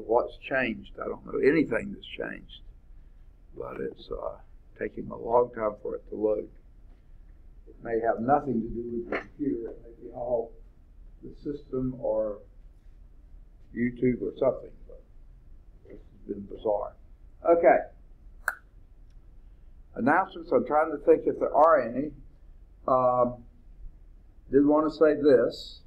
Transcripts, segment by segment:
know what's changed. I don't know anything that's changed, but it's uh, taking a long time for it to load. It may have nothing to do with the computer. It may be all the system or YouTube or something. But this has been bizarre. Okay. Announcements. I'm trying to think if there are any. Um, did want to say this.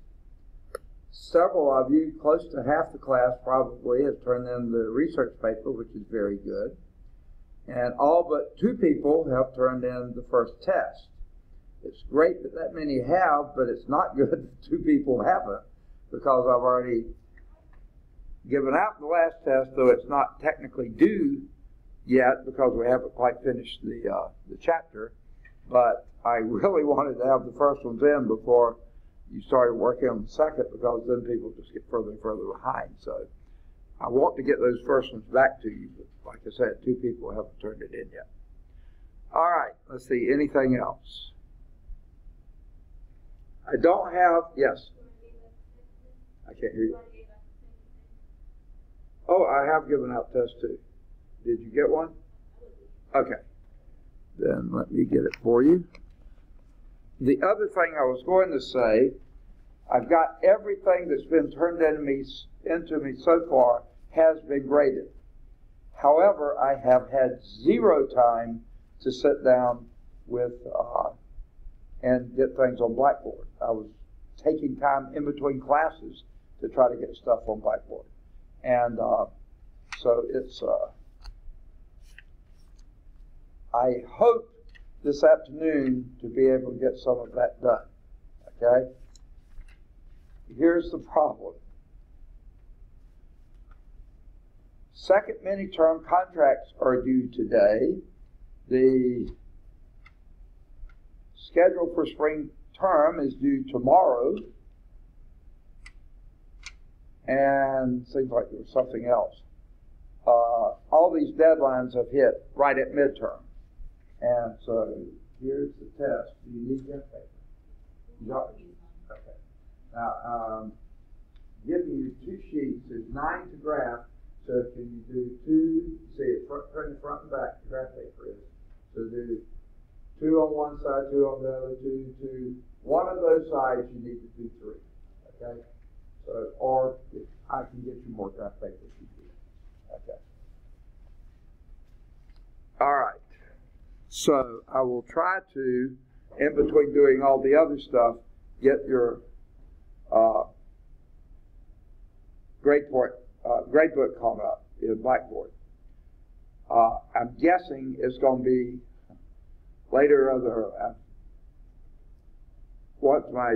Several of you, close to half the class probably, have turned in the research paper, which is very good. And all but two people have turned in the first test. It's great that that many have, but it's not good that two people haven't because I've already given out the last test, though it's not technically due yet because we haven't quite finished the, uh, the chapter. But I really wanted to have the first ones in before you started working on the second because then people just get further and further behind. So I want to get those first ones back to you, but like I said, two people haven't turned it in yet. All right, let's see. Anything else? I don't have, yes. I can't hear you. Oh, I have given out test two. Did you get one? Okay. Then let me get it for you. The other thing I was going to say, I've got everything that's been turned into me, into me so far has been graded. However, I have had zero time to sit down with uh, and get things on Blackboard. I was taking time in between classes to try to get stuff on Blackboard, and uh, so it's. Uh, I hope this afternoon to be able to get some of that done. Okay? Here's the problem. Second mini term contracts are due today. The schedule for spring term is due tomorrow. And seems like there was something else. Uh, all these deadlines have hit right at midterm. And so here's the test. Do you need that paper? Okay. Now, um, giving you two sheets. There's nine to graph. So can you do two? See it front, turn the front and back. The graph paper is. So do two on one side, two on the other, two, two. One of those sides you need to do three. Okay. So, or I can get you more graph paper if you do. Okay. All right. So I will try to, in between doing all the other stuff, get your uh, grade, point, uh, grade book caught up in Blackboard. Uh, I'm guessing it's going to be later other uh, once my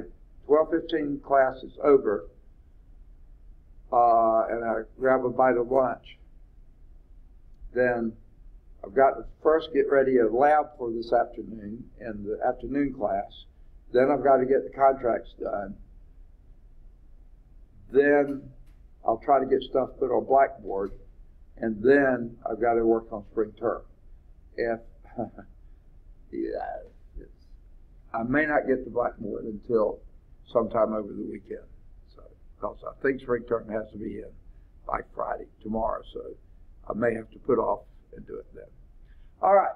12:15 class is over, uh, and I grab a bite of lunch, then I've got to first get ready a lab for this afternoon in the afternoon class. Then I've got to get the contracts done. Then I'll try to get stuff put on Blackboard. And then I've got to work on spring term. If, yeah, I may not get to Blackboard until sometime over the weekend. So, because I think spring term has to be in by Friday, tomorrow. So I may have to put off and do it then. All right.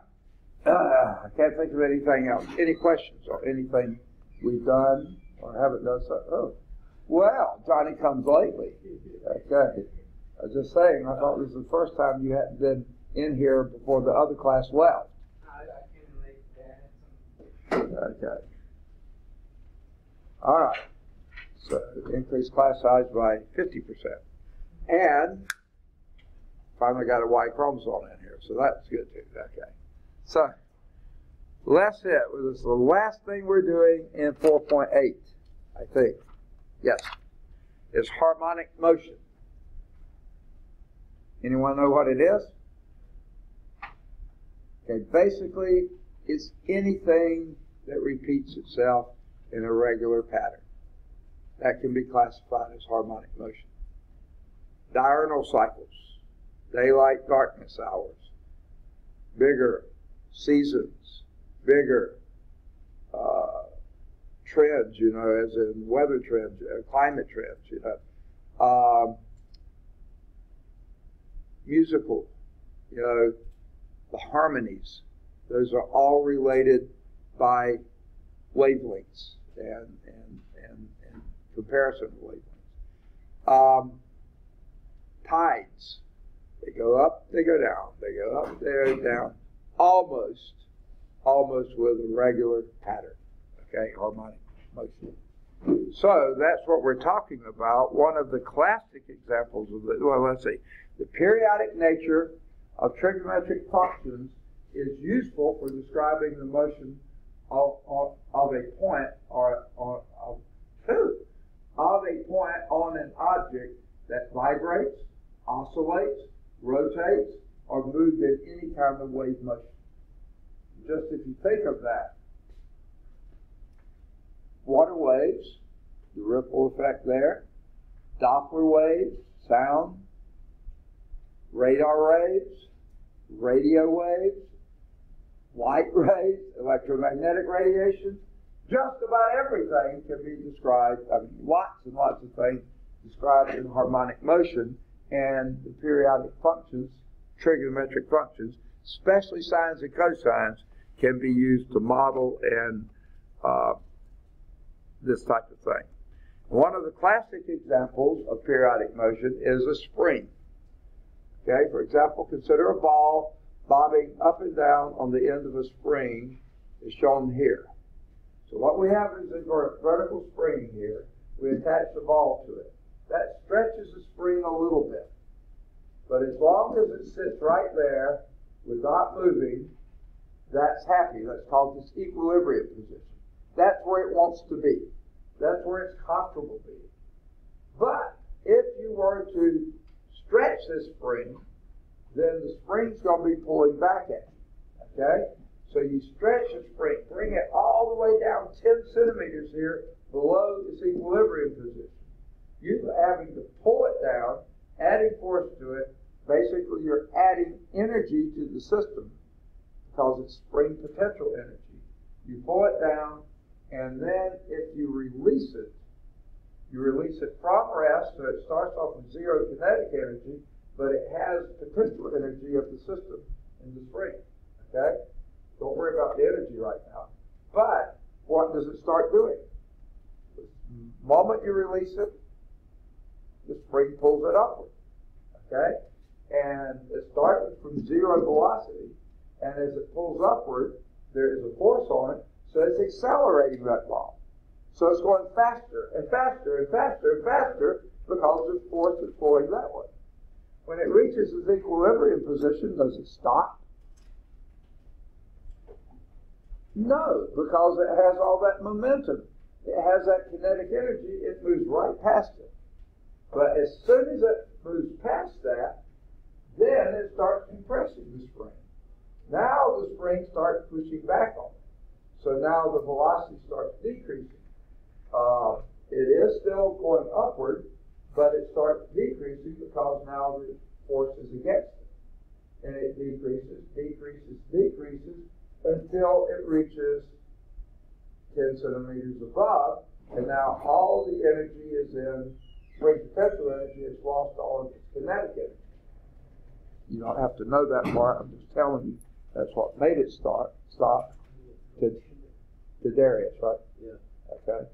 Uh, I can't think of anything else. Any questions or anything we've done or haven't done so? Oh, well, Johnny comes lately. Okay. I was just saying, I thought this was the first time you hadn't been in here before the other class left. Okay. All right. So increase class size by 50%. And finally got a Y chromosome in here, so that's good too. Okay. So that's it. This is the last thing we're doing in 4.8, I think. Yes. Is harmonic motion. Anyone know what it is? Okay, basically, it's anything that repeats itself in a regular pattern. That can be classified as harmonic motion. Diurnal cycles daylight darkness hours, bigger seasons, bigger uh, trends, you know, as in weather trends, uh, climate trends, you know. Um, musical, you know, the harmonies, those are all related by wavelengths and, and, and, and comparison wavelengths. Um, tides, they go up, they go down, they go up, they go down, almost, almost with a regular pattern, okay, harmonic motion. So that's what we're talking about. One of the classic examples of the, well, let's see, the periodic nature of trigonometric functions is useful for describing the motion of, of, of a point or, or of of a point on an object that vibrates, oscillates, rotates, or moves in any kind of wave motion. Just if you think of that, water waves, the ripple effect there, Doppler waves, sound, radar waves, radio waves, light rays, electromagnetic radiation, just about everything can be described, I mean, lots and lots of things described in harmonic motion and the periodic functions, trigonometric functions, especially sines and cosines, can be used to model and uh, this type of thing. One of the classic examples of periodic motion is a spring. Okay, for example, consider a ball bobbing up and down on the end of a spring is shown here. So what we have is a vertical spring here. We attach the ball to it. That stretches the spring a little bit. But as long as it sits right there without moving, that's happy. That's called this equilibrium position. That's where it wants to be. That's where it's comfortable being. But if you were to stretch this spring, then the spring's going to be pulling back at you. Okay? So you stretch the spring, bring it all the way down 10 centimeters here below this equilibrium position. You're having to pull it down, adding force to it. Basically, you're adding energy to the system because it's spring potential energy. You pull it down, and then if you release it, you release it from rest, so it starts off with zero kinetic energy, but it has potential energy of the system in the spring. Okay? Don't worry about the energy right now. But what does it start doing? The moment you release it, the spring pulls it upward. Okay? And it starts from zero velocity, and as it pulls upward, there is a force on it, so it's accelerating that ball. So it's going faster and faster and faster and faster because the force is pulling that way. When it reaches its equilibrium position, does it stop? No, because it has all that momentum. It has that kinetic energy. It moves right past it. But as soon as it moves past that, then it starts compressing the spring. Now the spring starts pushing back on it. So now the velocity starts decreasing. Uh, it is still going upward, but it starts decreasing because now the force is against it. And it decreases, decreases, decreases until it reaches 10 centimeters above. And now all the energy is in spring potential energy, is lost all of its kinetic energy. You don't have to know that part. I'm just telling you that's what made it start stop to to Darius, right? Yeah. Okay.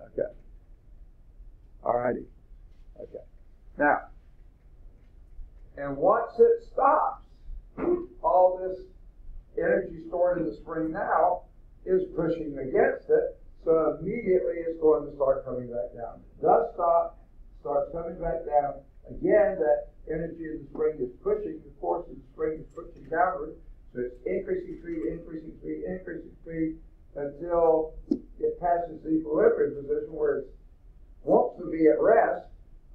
Okay. All righty. Okay. Now, and once it stops, all this energy stored in the spring now is pushing against it, so immediately it's going to start coming back down. Does stop, starts coming back down. Again, that energy in the spring is pushing, the force of the spring is pushing downward, so it's increasing speed, increasing speed, increasing speed until it passes the equilibrium position where it wants to be at rest,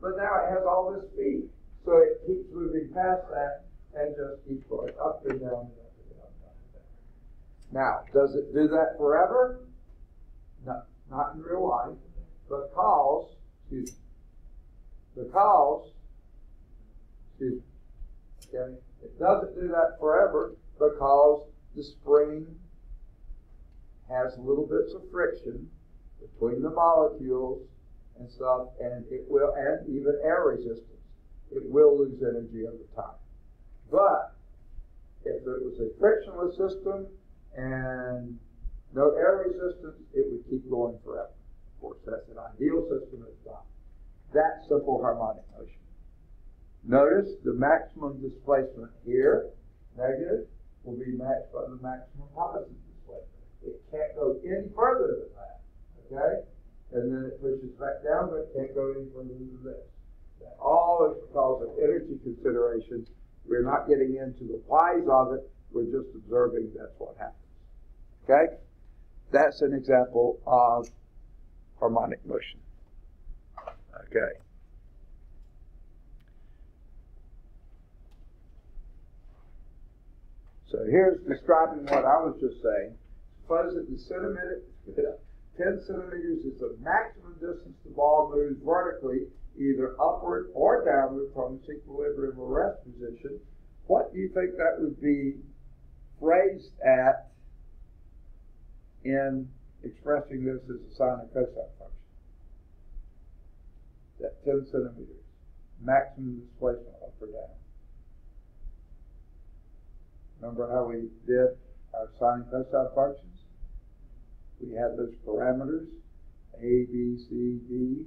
but now it has all this speed. So it keeps moving past that and just keeps going up and down and up and down. And up and down. Now, does it do that forever? No, not in real life, because, excuse me, because, excuse me, okay, it doesn't do that forever because the spring has little bits of friction between the molecules and stuff, and it will, and even air resistance, it will lose energy over time. But if it was a frictionless system and no air resistance, it would keep going forever. Of course, that's an ideal system, it's not. That simple harmonic motion. Notice the maximum displacement here, negative, will be matched by the maximum positive displacement. It can't go any further than that, okay? And then it pushes back down, but it can't go any further than this. That all is because of energy considerations. We're not getting into the whys of it, we're just observing that's what happens. Okay? That's an example of harmonic motion. Okay. So here's describing what I was just saying. Suppose that the centimeter, 10 centimeters is the maximum distance the ball moves vertically, either upward or downward from its equilibrium or rest position. What do you think that would be phrased at in expressing this as a sine and cosine function? That 10 centimeters, maximum displacement up or down. Remember how we did our sine and cosine functions? We had those parameters, A, B, C, D.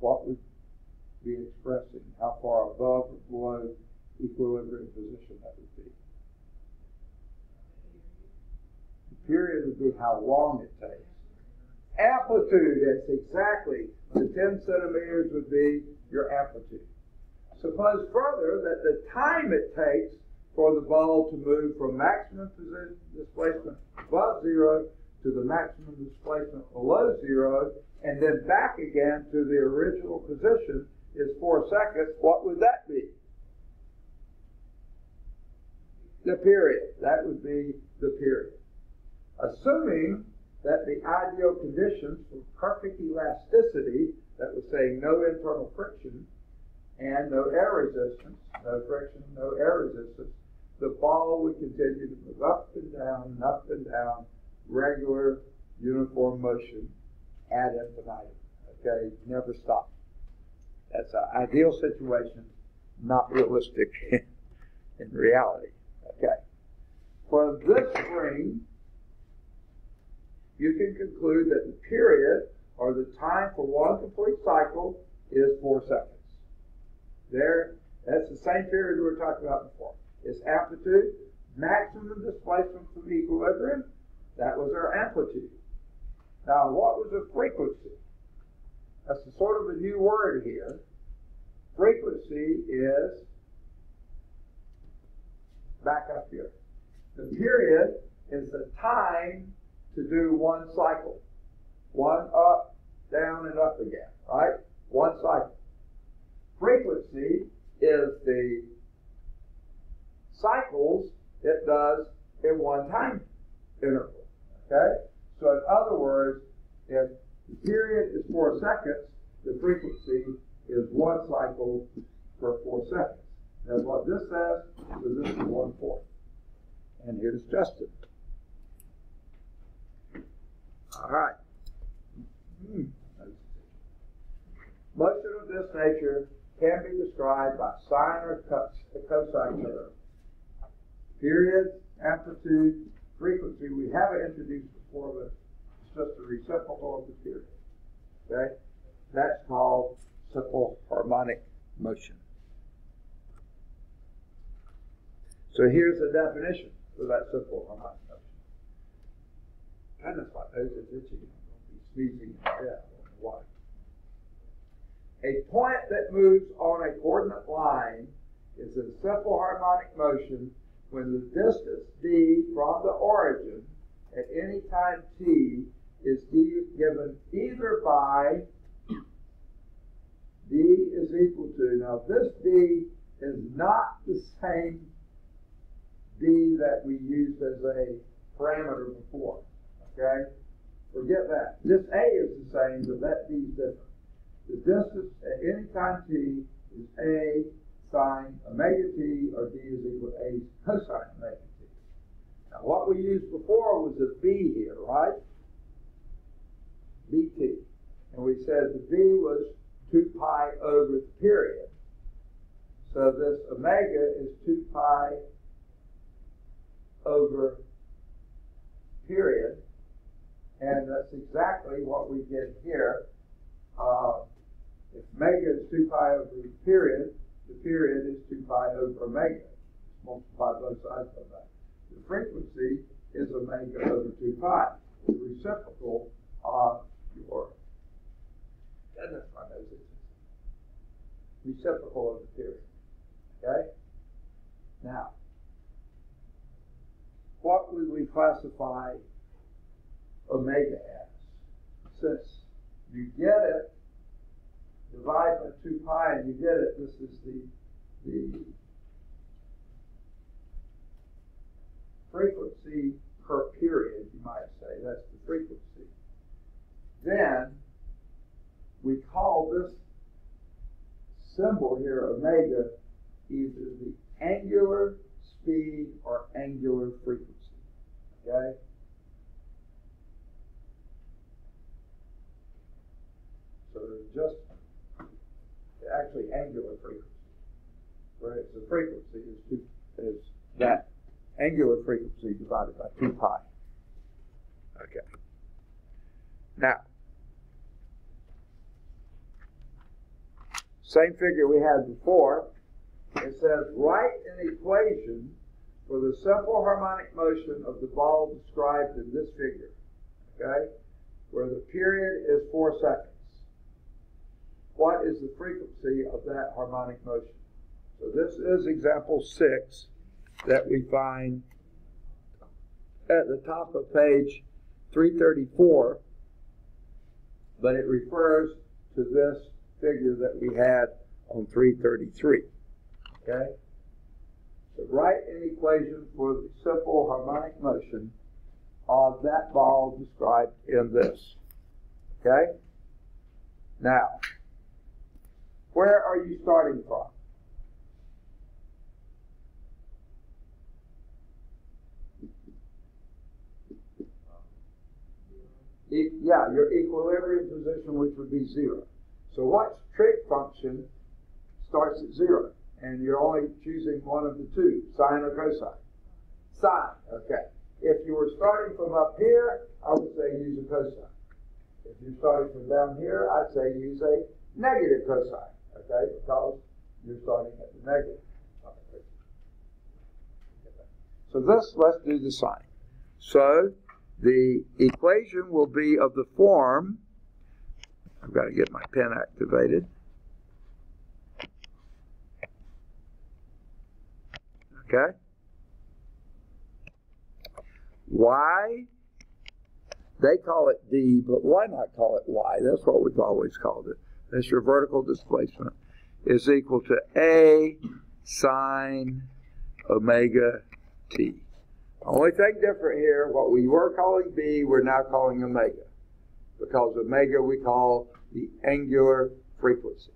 What would be expressing how far above or below equilibrium position that would be? Period would be how long it takes. Amplitude, that's exactly. The 10 centimeters would be your amplitude. Suppose further that the time it takes for the ball to move from maximum position displacement above zero to the maximum displacement below zero, and then back again to the original position is four seconds, what would that be? The period. That would be the period. Assuming that the ideal conditions for perfect elasticity, that was saying no internal friction and no air resistance, no friction, no air resistance, the ball would continue to move up and down and up and down, regular, uniform motion ad infinitum. Okay, never stop. That's an ideal situation, not realistic in reality. Okay. For this spring, you can conclude that the period or the time for one complete cycle is four seconds. There, that's the same period we were talking about before It's amplitude, maximum displacement from equilibrium. That was our amplitude. Now, what was the frequency? That's a sort of a new word here. Frequency is back up here. The period is the time to do one cycle. One up, down, and up again, right? One cycle. Frequency is the cycles it does in one time interval. Okay? So in other words, if the period is four seconds, the frequency is one cycle for four seconds. That's what this says, so this is one fourth. And here's Justin. All right. Hmm. Motion of this nature can be described by sine or cosine terms period, amplitude, frequency. We haven't introduced before, but it's just a reciprocal of the period. Okay? That's called simple harmonic motion. So here's the definition for that simple harmonic be sneezing death. Know why. A point that moves on a coordinate line is a simple harmonic motion when the distance d from the origin at any time t is given either by d is equal to, now this d is not the same d that we used as a parameter before, okay? Forget that. This a is the same, but that d is different. The distance at any time t is a sine omega t, or d is equal to a cosine omega t. Now, what we used before was a b here, right? bt. and we said the b was 2 pi over the period. So this omega is 2 pi over period, and that's exactly what we get here. Uh, if omega is 2 pi over the period, the period is 2 pi over omega. Multiply both sides of that. The frequency is omega over 2 pi. The reciprocal of your, goodness, my nose is reciprocal of the period. Okay? Now, what would we classify omega as? Since you get it, divide by 2 pi and you get it, this is the, the frequency per period, you might say. That's the frequency. Then we call this symbol here, omega, either the angular speed or angular frequency. Okay? Just actually angular frequency. Right? So frequency is two is that angular frequency divided by two pi. Okay. Now same figure we had before. It says write an equation for the simple harmonic motion of the ball described in this figure. Okay? Where the period is four seconds. What is the frequency of that harmonic motion? So this is example six that we find at the top of page 334, but it refers to this figure that we had on 333. Okay? So write an equation for the simple harmonic motion of that ball described in this. Okay? Now, where are you starting from? Yeah, your equilibrium position, which would be zero. So what trig function starts at zero? And you're only choosing one of the two, sine or cosine? Sine, okay. If you were starting from up here, I would say use a cosine. If you're starting from down here, I'd say use a negative cosine, okay, because you're starting at the negative. So this, let's do the sine. So the equation will be of the form, I've got to get my pen activated. Okay? Y, they call it D, but why not call it Y? That's what we've always called it. That's your vertical displacement is equal to A sine omega T. Only thing different here, what we were calling B, we're now calling omega. Because omega we call the angular frequency.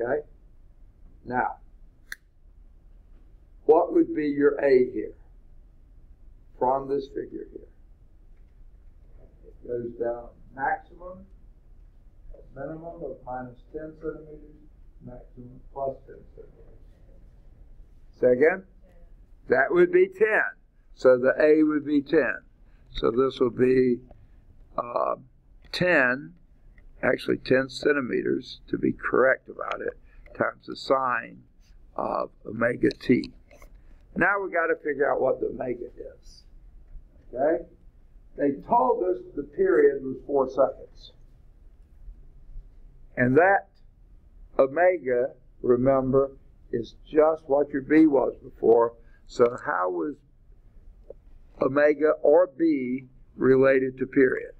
Okay? Now, what would be your A here? From this figure here. It goes down maximum, minimum of minus 10 centimeters, maximum plus 10 centimeters. Say again? That would be 10. So the A would be 10. So this will be uh, 10, actually 10 centimeters to be correct about it, times the sine of omega t. Now we got to figure out what the omega is. Okay? They told us the period was four seconds. And that omega, remember, is just what your B was before. So how was omega or B related to period?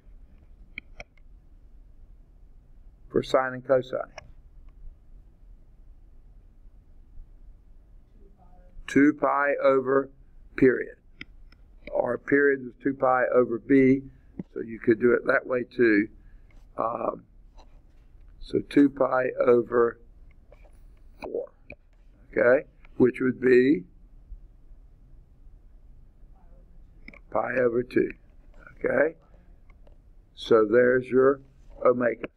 For sine and cosine. 2 pi over period. Or period is 2 pi over b, so you could do it that way too. Um, so 2 pi over 4, okay, which would be pi over 2, okay? So there's your omega.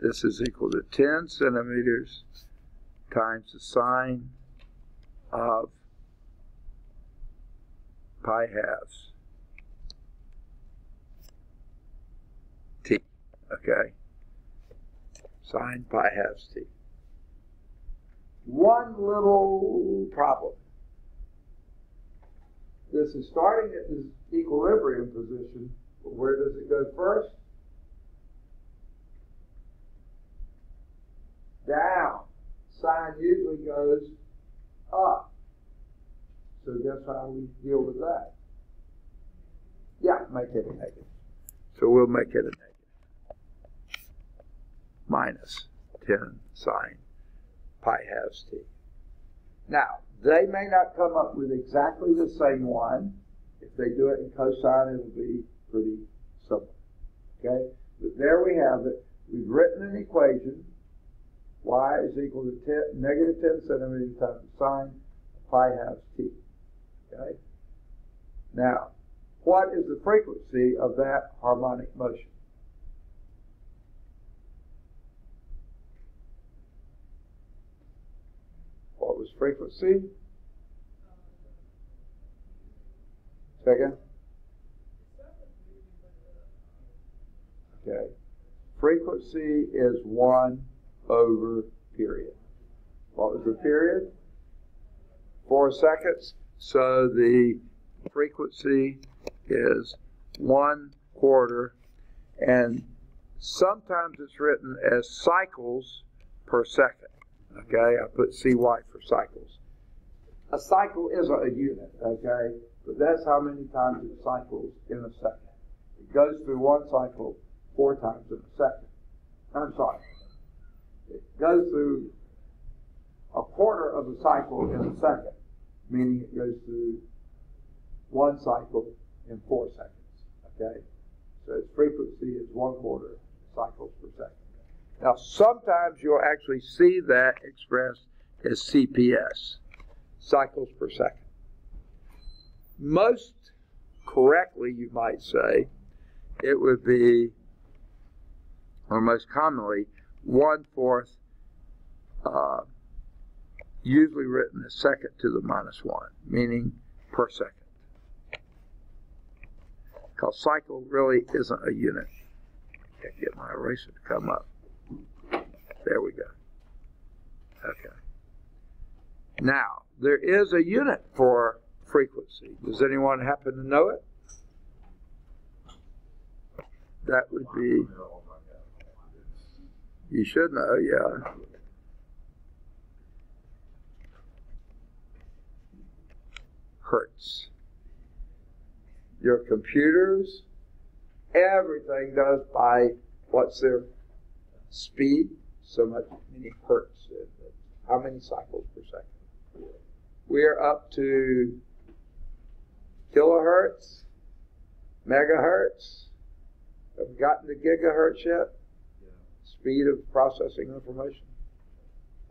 this is equal to 10 centimeters times the sine of pi halves t. Okay? Sine pi halves t. One little problem. This is starting at this equilibrium position, where does it go first? Down. Sine usually goes up. So guess how we deal with that? Yeah, make it a negative. So we'll make it a negative. Minus 10 sine pi halves t. Now, they may not come up with exactly the same one. If they do it in cosine, it'll be pretty simple. Okay? But there we have it. We've written an equation. y is equal to 10, negative 10 centimeters times sine pi halves t. Okay? Now, what is the frequency of that harmonic motion? What was frequency? Second? Okay. Frequency is 1 over period. What was the period? Four seconds. So the frequency is one quarter, and sometimes it's written as cycles per second. Okay, I put CY for cycles. A cycle isn't a unit, okay, but that's how many times it cycles in a second. It goes through one cycle four times in a second. I'm sorry. It goes through a quarter of a cycle in a second, meaning it goes through one cycle in four seconds. Okay? So its frequency is one quarter cycles per second. Now, sometimes you'll actually see that expressed as CPS, cycles per second. Most correctly, you might say, it would be, or most commonly, one fourth, uh, usually written as second to the minus one, meaning per second. Because cycle really isn't a unit. Can't get my eraser to come up. There we go. Okay. Now, there is a unit for frequency. Does anyone happen to know it? That would be, you should know, yeah. Hertz. Your computers, everything does by what's their speed? So much many hertz. How many cycles per second? We're up to kilohertz, megahertz. Have we gotten to gigahertz yet? Yeah. Speed of processing information.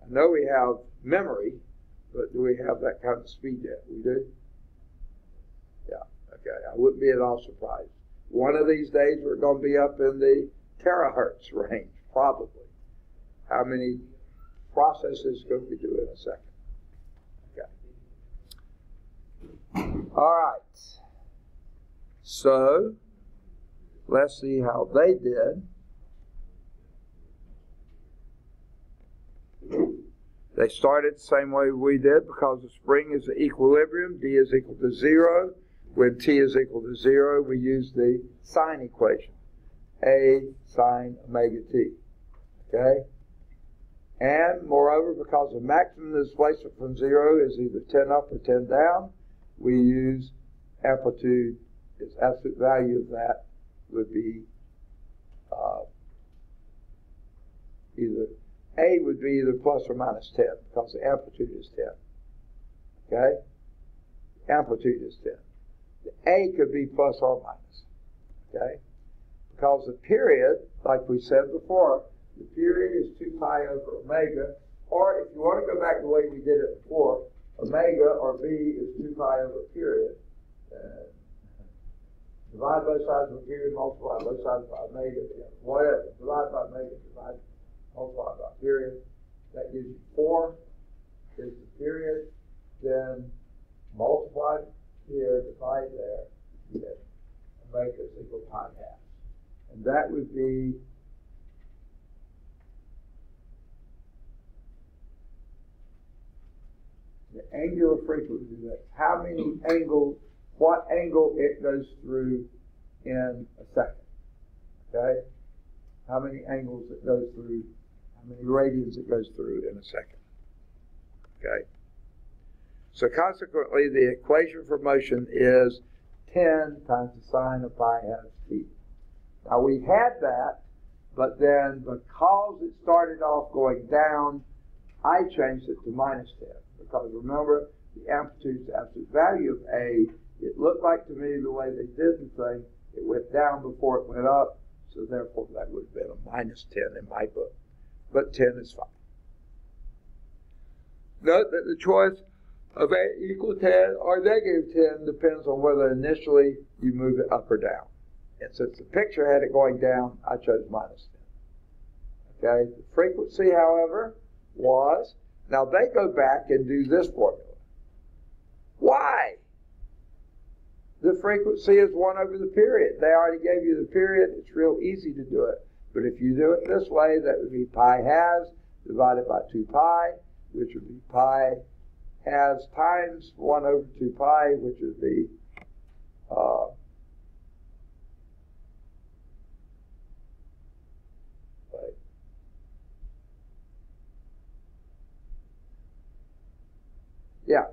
I know we have memory, but do we have that kind of speed yet? We do? Yeah, okay. I wouldn't be at all surprised. One of these days we're going to be up in the terahertz range, probably. How many processes could we do in a second? Okay. All right. So, let's see how they did. They started the same way we did because the spring is the equilibrium. D is equal to zero. When T is equal to zero, we use the sine equation. A sine omega T. Okay? And moreover, because the maximum displacement from zero is either 10 up or 10 down, we use amplitude, its absolute value of that would be uh, either, A would be either plus or minus 10, because the amplitude is 10. Okay? Amplitude is 10. The A could be plus or minus. Okay? Because the period, like we said before, the period is 2 pi over omega, or if you want to go back the way we did it before, omega or b is 2 pi over period. Uh, divide both sides a period, multiply both sides by omega, whatever. Divide by omega, divide multiplied by period. That gives you four, is the period, then multiply here, divide there, you get, make this equal pi half. And that would be the angular frequency, that's how many angles, what angle it goes through in a second. Okay? How many angles it goes through, how many radians it goes through in a second. Okay? So consequently, the equation for motion is 10 times the sine of pi half t. Now we had that, but then because it started off going down, I changed it to minus 10. Because remember, the amplitude the absolute value of A. It looked like to me the way they did the thing, it went down before it went up, so therefore that would have been a minus 10 in my book. But 10 is fine. Note that the choice of A equal 10 or negative 10 depends on whether initially you move it up or down. And since the picture had it going down, I chose minus 10. Okay, the frequency, however, was, now they go back and do this formula. Why? The frequency is 1 over the period. They already gave you the period. It's real easy to do it. But if you do it this way, that would be pi halves divided by 2 pi, which would be pi halves times 1 over 2 pi, which would be uh, Yeah.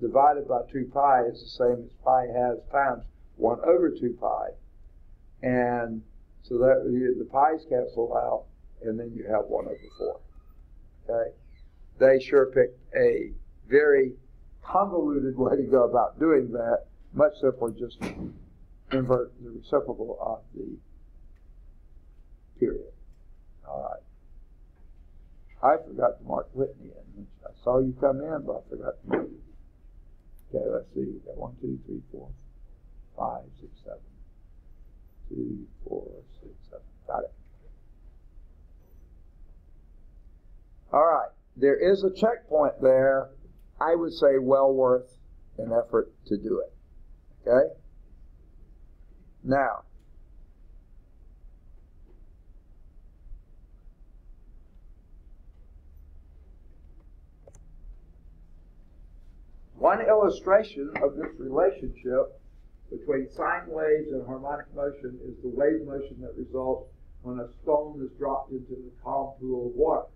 Divided by 2 pi is the same as pi halves times 1 over 2 pi. And so that the pi's cancel out, and then you have 1 over 4. Okay? They sure picked a very convoluted way to go about doing that, much simpler just invert the reciprocal of the period. All right. I forgot to mark Whitney in. I saw you come in, but I forgot to mark you. Okay, let's see. We got one, two, three, four, five, six, seven. Two, four, six, seven. Got it. All right. There is a checkpoint there. I would say well worth an effort to do it. Okay? Now, One illustration of this relationship between sine waves and harmonic motion is the wave motion that results when a stone is dropped into the calm pool of water.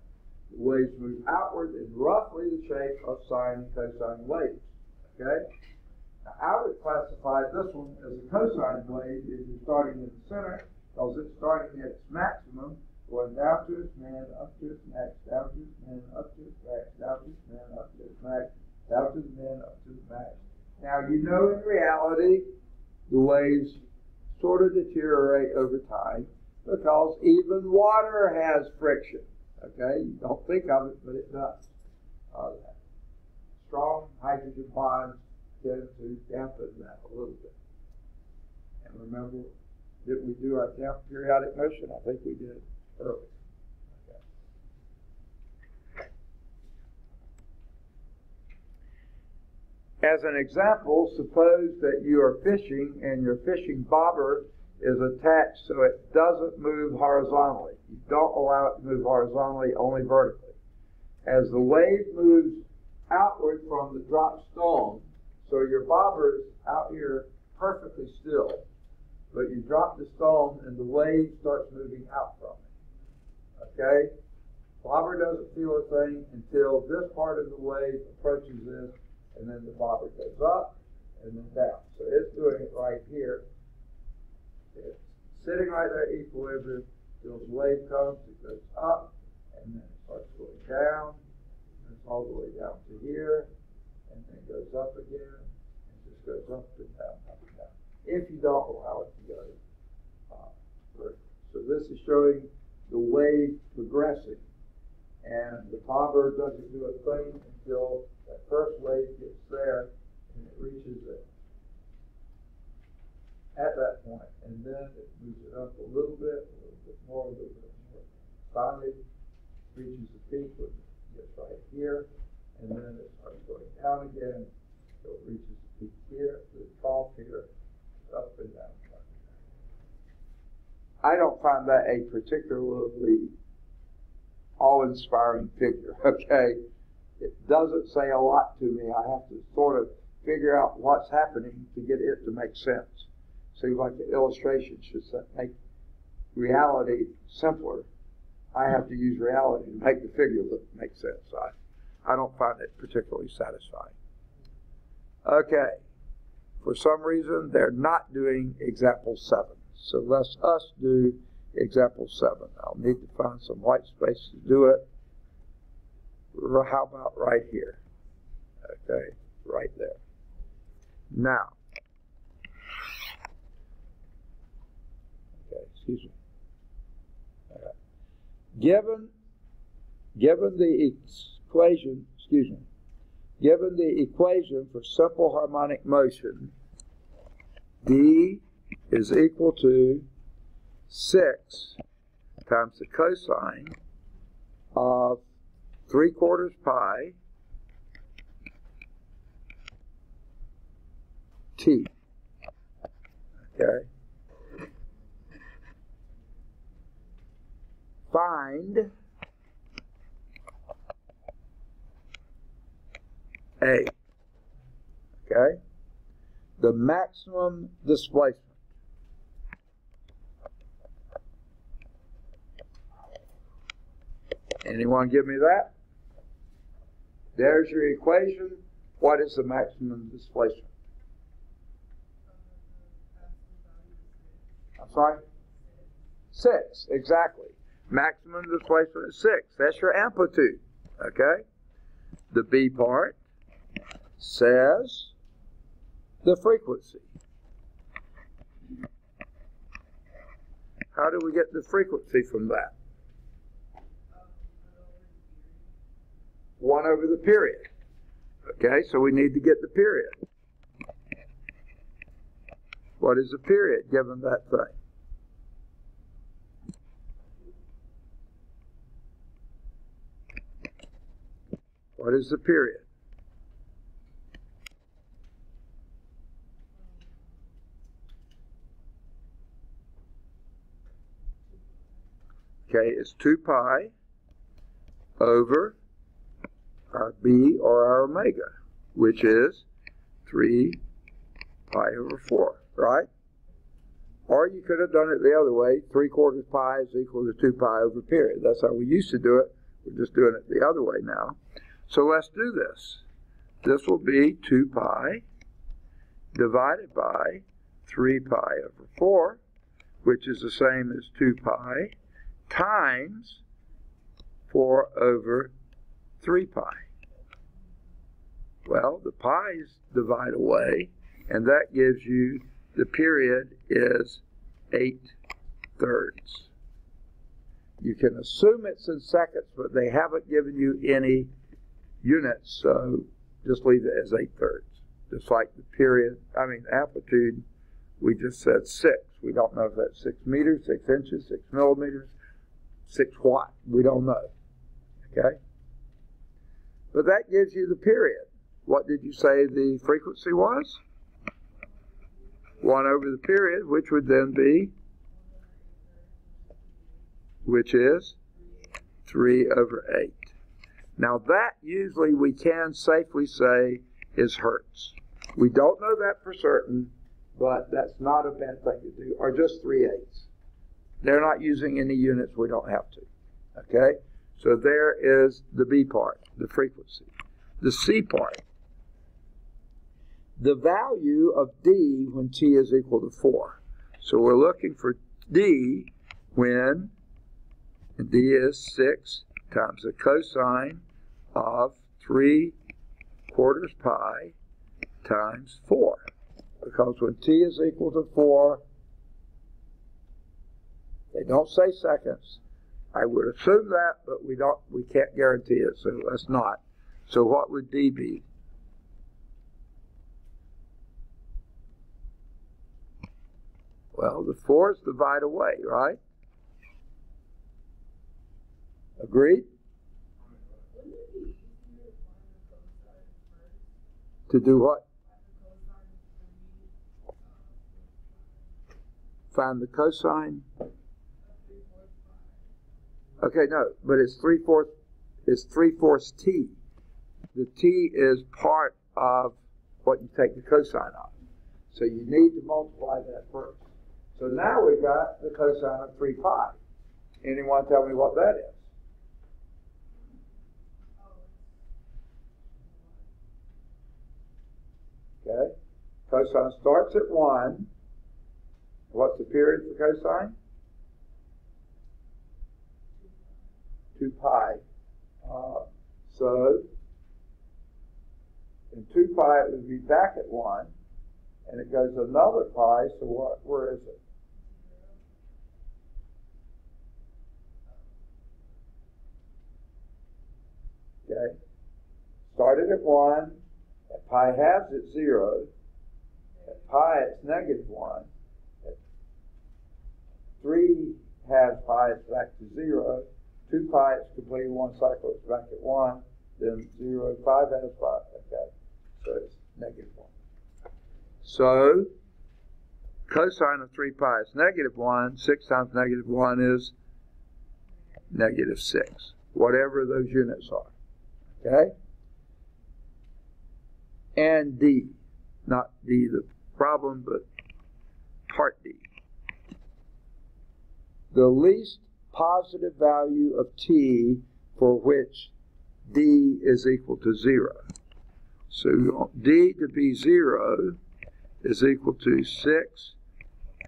The waves move outward in roughly the shape of sine and cosine waves. Okay? Now, I would classify this one as a cosine wave if you're starting in the center, because it's starting at its maximum, going down to its min, up to its max, down to its min, up to its max, down to its min, up to its max, down to the min, up to the max. Now, you know in reality, the waves sort of deteriorate over time because even water has friction. Okay? You don't think of it, but it does. Uh, strong hydrogen bonds tend to dampen that a little bit. And remember, did we do our periodic motion? I think we did earlier. As an example, suppose that you are fishing and your fishing bobber is attached so it doesn't move horizontally. You don't allow it to move horizontally, only vertically. As the wave moves outward from the drop stone, so your bobber is out here perfectly still, but you drop the stone and the wave starts moving out from it. Okay? Bobber doesn't feel a thing until this part of the wave approaches this and then the bobber goes up and then down. So it's doing it right here. It's sitting right there equilibrium until the wave comes, it goes up, and then it starts going down, and it's all the way down to here, and then goes up again, and just goes up and down, up and down. If you don't allow it to go uh. So this is showing the wave progressing, and the bobber doesn't do a thing until that first wave gets there and it reaches it at that point, and then it moves it up a little bit, a little bit more, a little bit more. finally reaches the peak, which gets right here, and then it starts going down again, so it reaches the peak here, the trough here, up and down. I don't find that a particularly awe-inspiring figure, okay? It doesn't say a lot to me. I have to sort of figure out what's happening to get it to make sense. Seems like the illustration should make reality simpler. I have to use reality to make the figure look make sense. I, I don't find it particularly satisfying. Okay. For some reason, they're not doing example 7. So let's us do example 7. I'll need to find some white space to do it. How about right here? Okay, right there. Now, okay, excuse me. Uh, given, given the equation, excuse me, given the equation for simple harmonic motion, d is equal to 6 times the cosine of 3 quarters pi t. Okay. Find A. Okay. The maximum displacement. Anyone give me that? There's your equation. What is the maximum displacement? I'm sorry? Six, exactly. Maximum displacement is six. That's your amplitude. Okay? The B part says the frequency. How do we get the frequency from that? 1 over the period. Okay, so we need to get the period. What is the period given that thing? What is the period? Okay, it's 2 pi over our b or our omega, which is 3 pi over 4, right? Or you could have done it the other way. 3 quarters pi is equal to 2 pi over period. That's how we used to do it. We're just doing it the other way now. So let's do this. This will be 2 pi divided by 3 pi over 4, which is the same as 2 pi, times 4 over 3 pi. Well, the pi's divide away, and that gives you the period is 8 thirds. You can assume it's in seconds, but they haven't given you any units, so just leave it as 8 thirds. Just like the period, I mean, amplitude, we just said 6. We don't know if that's 6 meters, 6 inches, 6 millimeters, 6 watt. We don't know. Okay? But that gives you the period. What did you say the frequency was? 1 over the period, which would then be, which is 3 over 8. Now that usually we can safely say is hertz. We don't know that for certain, but that's not a bad thing to do, or just 3 eighths. They're not using any units, we don't have to. Okay? So there is the B part, the frequency. The C part, the value of d when t is equal to 4. So we're looking for d when d is 6 times the cosine of 3 quarters pi times 4. Because when t is equal to 4, they don't say seconds. I would assume that, but we don't we can't guarantee it, so let's not. So what would d be? Well, the fours divide away, right? Agreed? To do what? Find the cosine. Okay, no, but it's three fourths. It's three fourths t. The t is part of what you take the cosine of. So you need to multiply that first. So now we've got the cosine of 3 pi. Anyone tell me what that is? Okay. Cosine starts at 1. What's the period for cosine? 2 pi. Uh, so, in 2 pi it would be back at 1, and it goes another pi, so what, where is it? Okay. Started at 1, at pi halves at 0, at pi it's negative 1, at 3 halves pi it's back to 0, 2 pi it's completing one cycle, it's back at 1, then 0, 5 halves pi, okay, so it's negative 1. So, cosine of 3 pi is negative 1, 6 times negative 1 is negative 6, whatever those units are. Okay? And D. Not D the problem, but part D. The least positive value of t for which d is equal to 0. So d to be 0 is equal to 6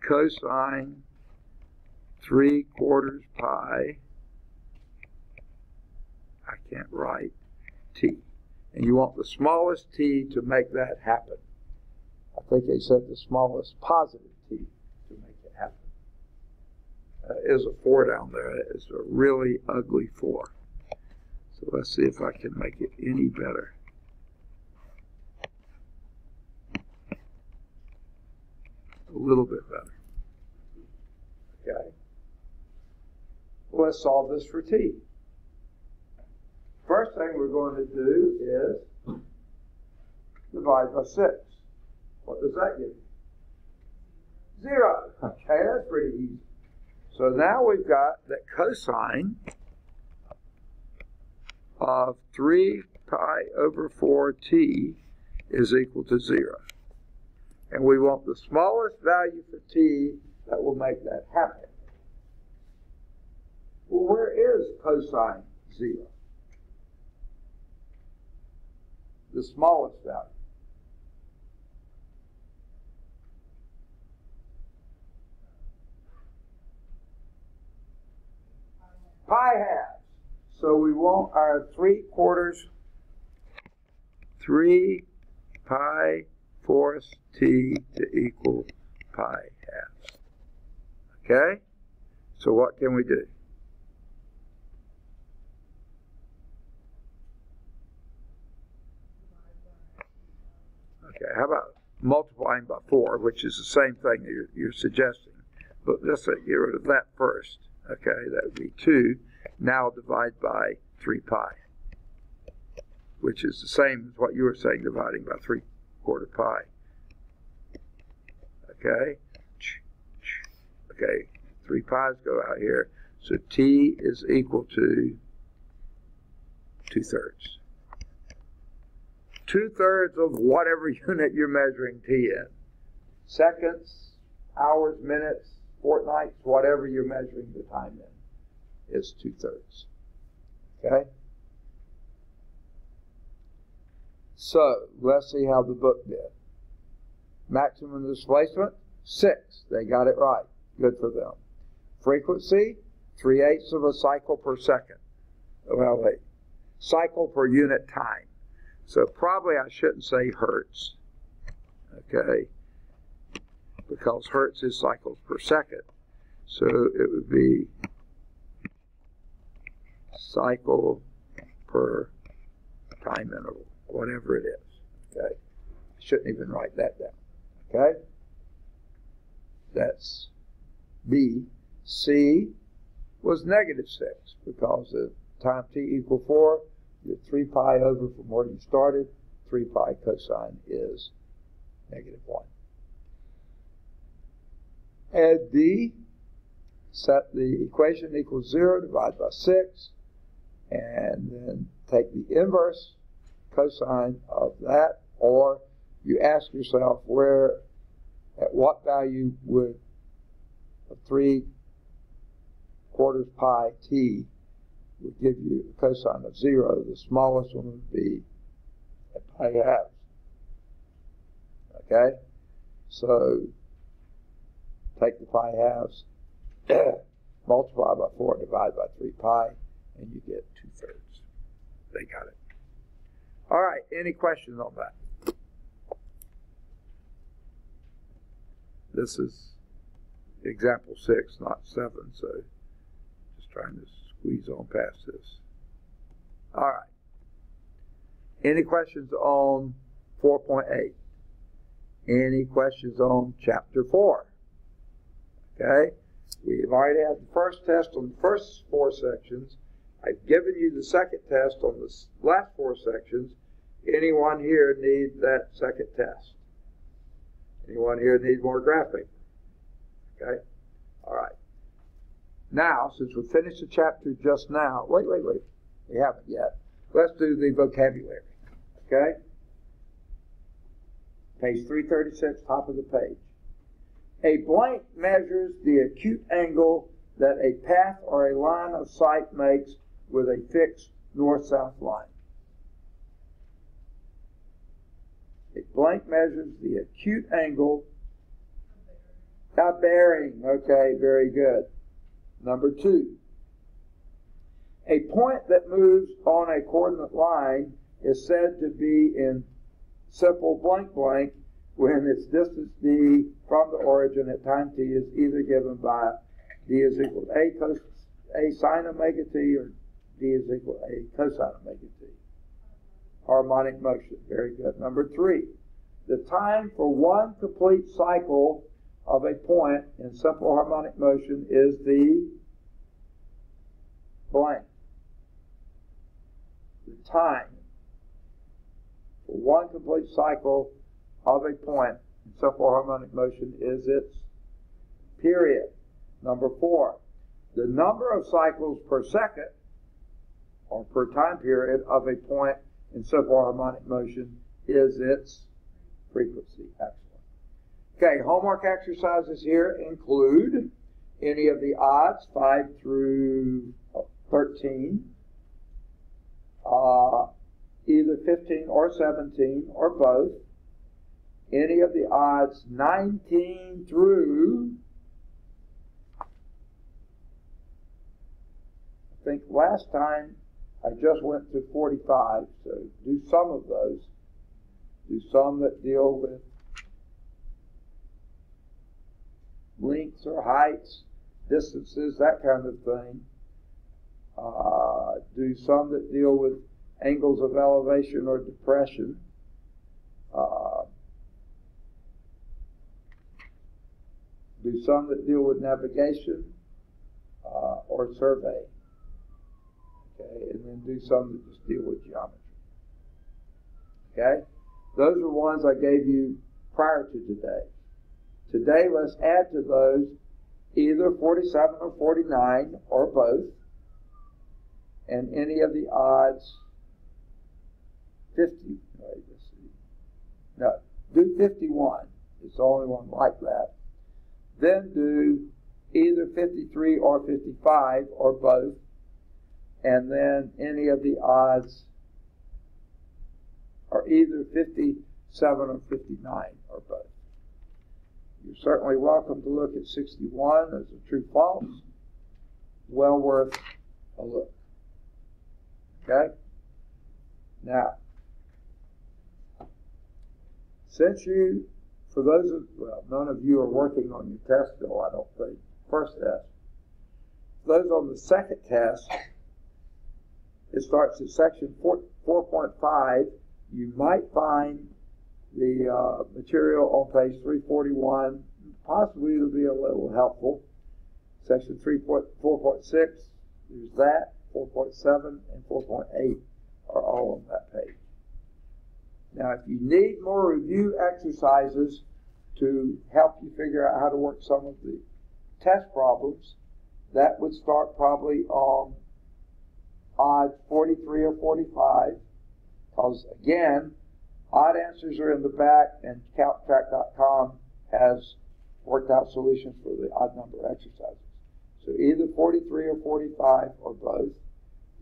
cosine 3 quarters pi. I can't write t. And you want the smallest t to make that happen. I think they said the smallest positive t to make it happen. Uh, is a 4 down there. It's a really ugly 4. So let's see if I can make it any better. A little bit better. Okay. Well, let's solve this for t. First thing we're going to do is divide by 6. What does that give you? Zero. Okay, that's pretty easy. So now we've got that cosine of 3 pi over 4t is equal to 0. And we want the smallest value for t that will make that happen. Well, where is cosine 0? The smallest value. Pi halves. So we want our 3 quarters, 3 pi fourths t to equal pi halves. Okay? So what can we do? How about multiplying by 4, which is the same thing you're, you're suggesting. But let's say get rid of that first. Okay, that would be 2. Now divide by 3 pi, which is the same as what you were saying, dividing by 3 quarter pi. Okay? Okay, 3 pi's go out here. So t is equal to 2 thirds two thirds of whatever unit you're measuring t in. Seconds, hours, minutes, fortnights, whatever you're measuring the time in, is two thirds. Okay? So, let's see how the book did. Maximum displacement, six. They got it right. Good for them. Frequency, three eighths of a cycle per second. Well, wait. Cycle per unit time. So probably I shouldn't say hertz, okay, because hertz is cycles per second. So it would be cycle per time interval, whatever it is, okay. I shouldn't even write that down, okay. That's B. C was negative 6 because the time t equal 4, you're 3 pi over from where you started. 3 pi cosine is negative 1. Add d, set the equation equals 0, divide by 6, and then take the inverse cosine of that, or you ask yourself where, at what value would a 3 quarters pi t would give you a cosine of 0. The smallest one would be pi halves. Okay? So take the pi halves, multiply by 4, divide by 3 pi, and you get 2 thirds. They got it. All right, any questions on that? This is example 6, not 7, so just trying to squeeze on past this. All right. Any questions on 4.8? Any questions on chapter 4? Okay? We've already had the first test on the first four sections. I've given you the second test on the last four sections. Anyone here need that second test? Anyone here need more graph paper? Okay? All right. Now, since we finished the chapter just now, wait, wait, wait. We haven't yet. Let's do the vocabulary. Okay? Page 336, top of the page. A blank measures the acute angle that a path or a line of sight makes with a fixed north-south line. A blank measures the acute angle. A bearing. Okay, very good. Number two. A point that moves on a coordinate line is said to be in simple blank blank when its distance d from the origin at time t is either given by d is equal to a cos a sine omega t or d is equal to a cosine omega t. Harmonic motion. Very good. Number three. The time for one complete cycle of a point in simple harmonic motion is the blank. The time for one complete cycle of a point in simple harmonic motion is its period. Number four, the number of cycles per second or per time period of a point in simple harmonic motion is its frequency. Excellent. Okay, homework exercises here include any of the odds, 5 through 13, uh, either 15 or 17 or both, any of the odds 19 through, I think last time I just went to 45, so do some of those. Do some that deal with lengths or heights, distances, that kind of thing. Uh, do some that deal with angles of elevation or depression. Uh, do some that deal with navigation uh, or survey. Okay, and then do some that just deal with geometry. Okay, those are ones I gave you prior to today. Today, let's add to those either 47 or 49 or both, and any of the odds 50. Right. No, do 51. It's the only one like that. Then do either 53 or 55 or both, and then any of the odds are either 57 or 59 or both. You're certainly welcome to look at 61 as a true false. Well worth a look. Okay? Now, since you, for those of, well, none of you are working on your test still, I don't think, first test. Those on the second test, it starts at section 4, 4.5. You might find the uh, material on page 341. Possibly it'll be a little helpful. Section 3.4.6, there's that. 4.7 and 4.8 are all on that page. Now, if you need more review exercises to help you figure out how to work some of the test problems, that would start probably on odd 43 or 45, because again, odd answers are in the back, and calcchat.com has worked out solutions for the odd number exercises. So either 43 or 45 or both,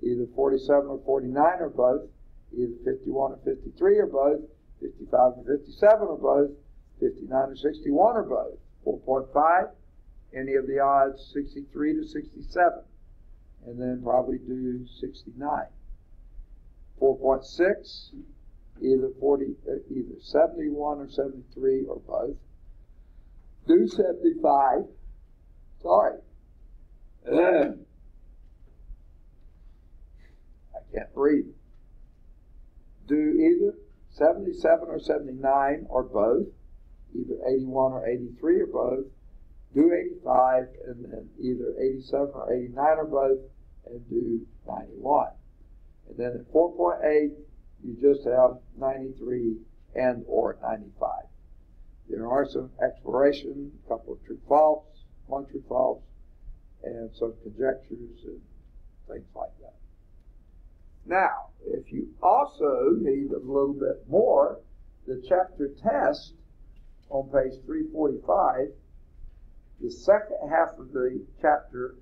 either 47 or 49 or both, either 51 or 53 or both, 55 or 57 or both, 59 or 61 or both, 4.5, any of the odds 63 to 67, and then probably do 69. 4.6, either 40, uh, either 71 or 73 or both. Do 75. Sorry. I can't breathe. Do either 77 or 79 or both, either 81 or 83 or both. Do 85 and then either 87 or 89 or both, and do 91. And then at 4.8, you just have 93 and or 95. There are some exploration, a couple of true false, one true false, and some conjectures and things like that. Now, if you also need a little bit more, the chapter test on page 345, the second half of the chapter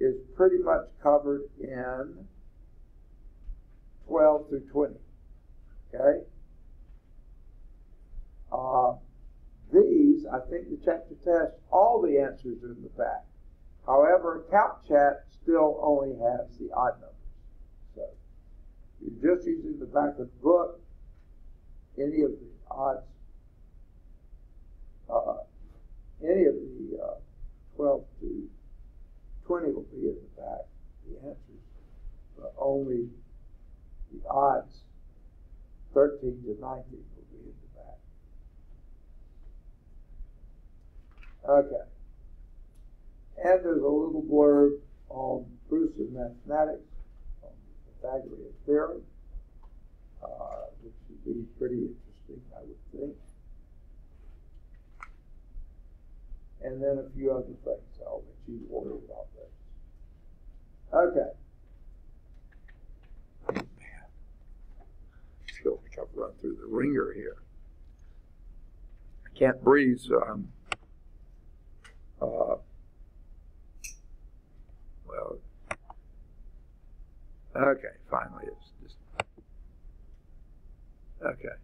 is pretty much covered in 12 through 20. Okay? Uh, these, I think the chapter test, all the answers are in the back. However, CalcChat still only has the odd numbers. So you're just using the back of the book, any of the odds, uh, any of the uh, 12 to 20 will be in the back, the answers, but only the odds, 13 to 19, will be in the back. Okay. And there's a little blurb on of mathematics, on the Pythagorean theorem, uh, which would be pretty interesting, I would think. And then a few other things. I'll let you worry about this. Okay. Man, I feel like I've run through the wringer here. I can't breathe, so I'm uh, well, okay, finally it's just, okay.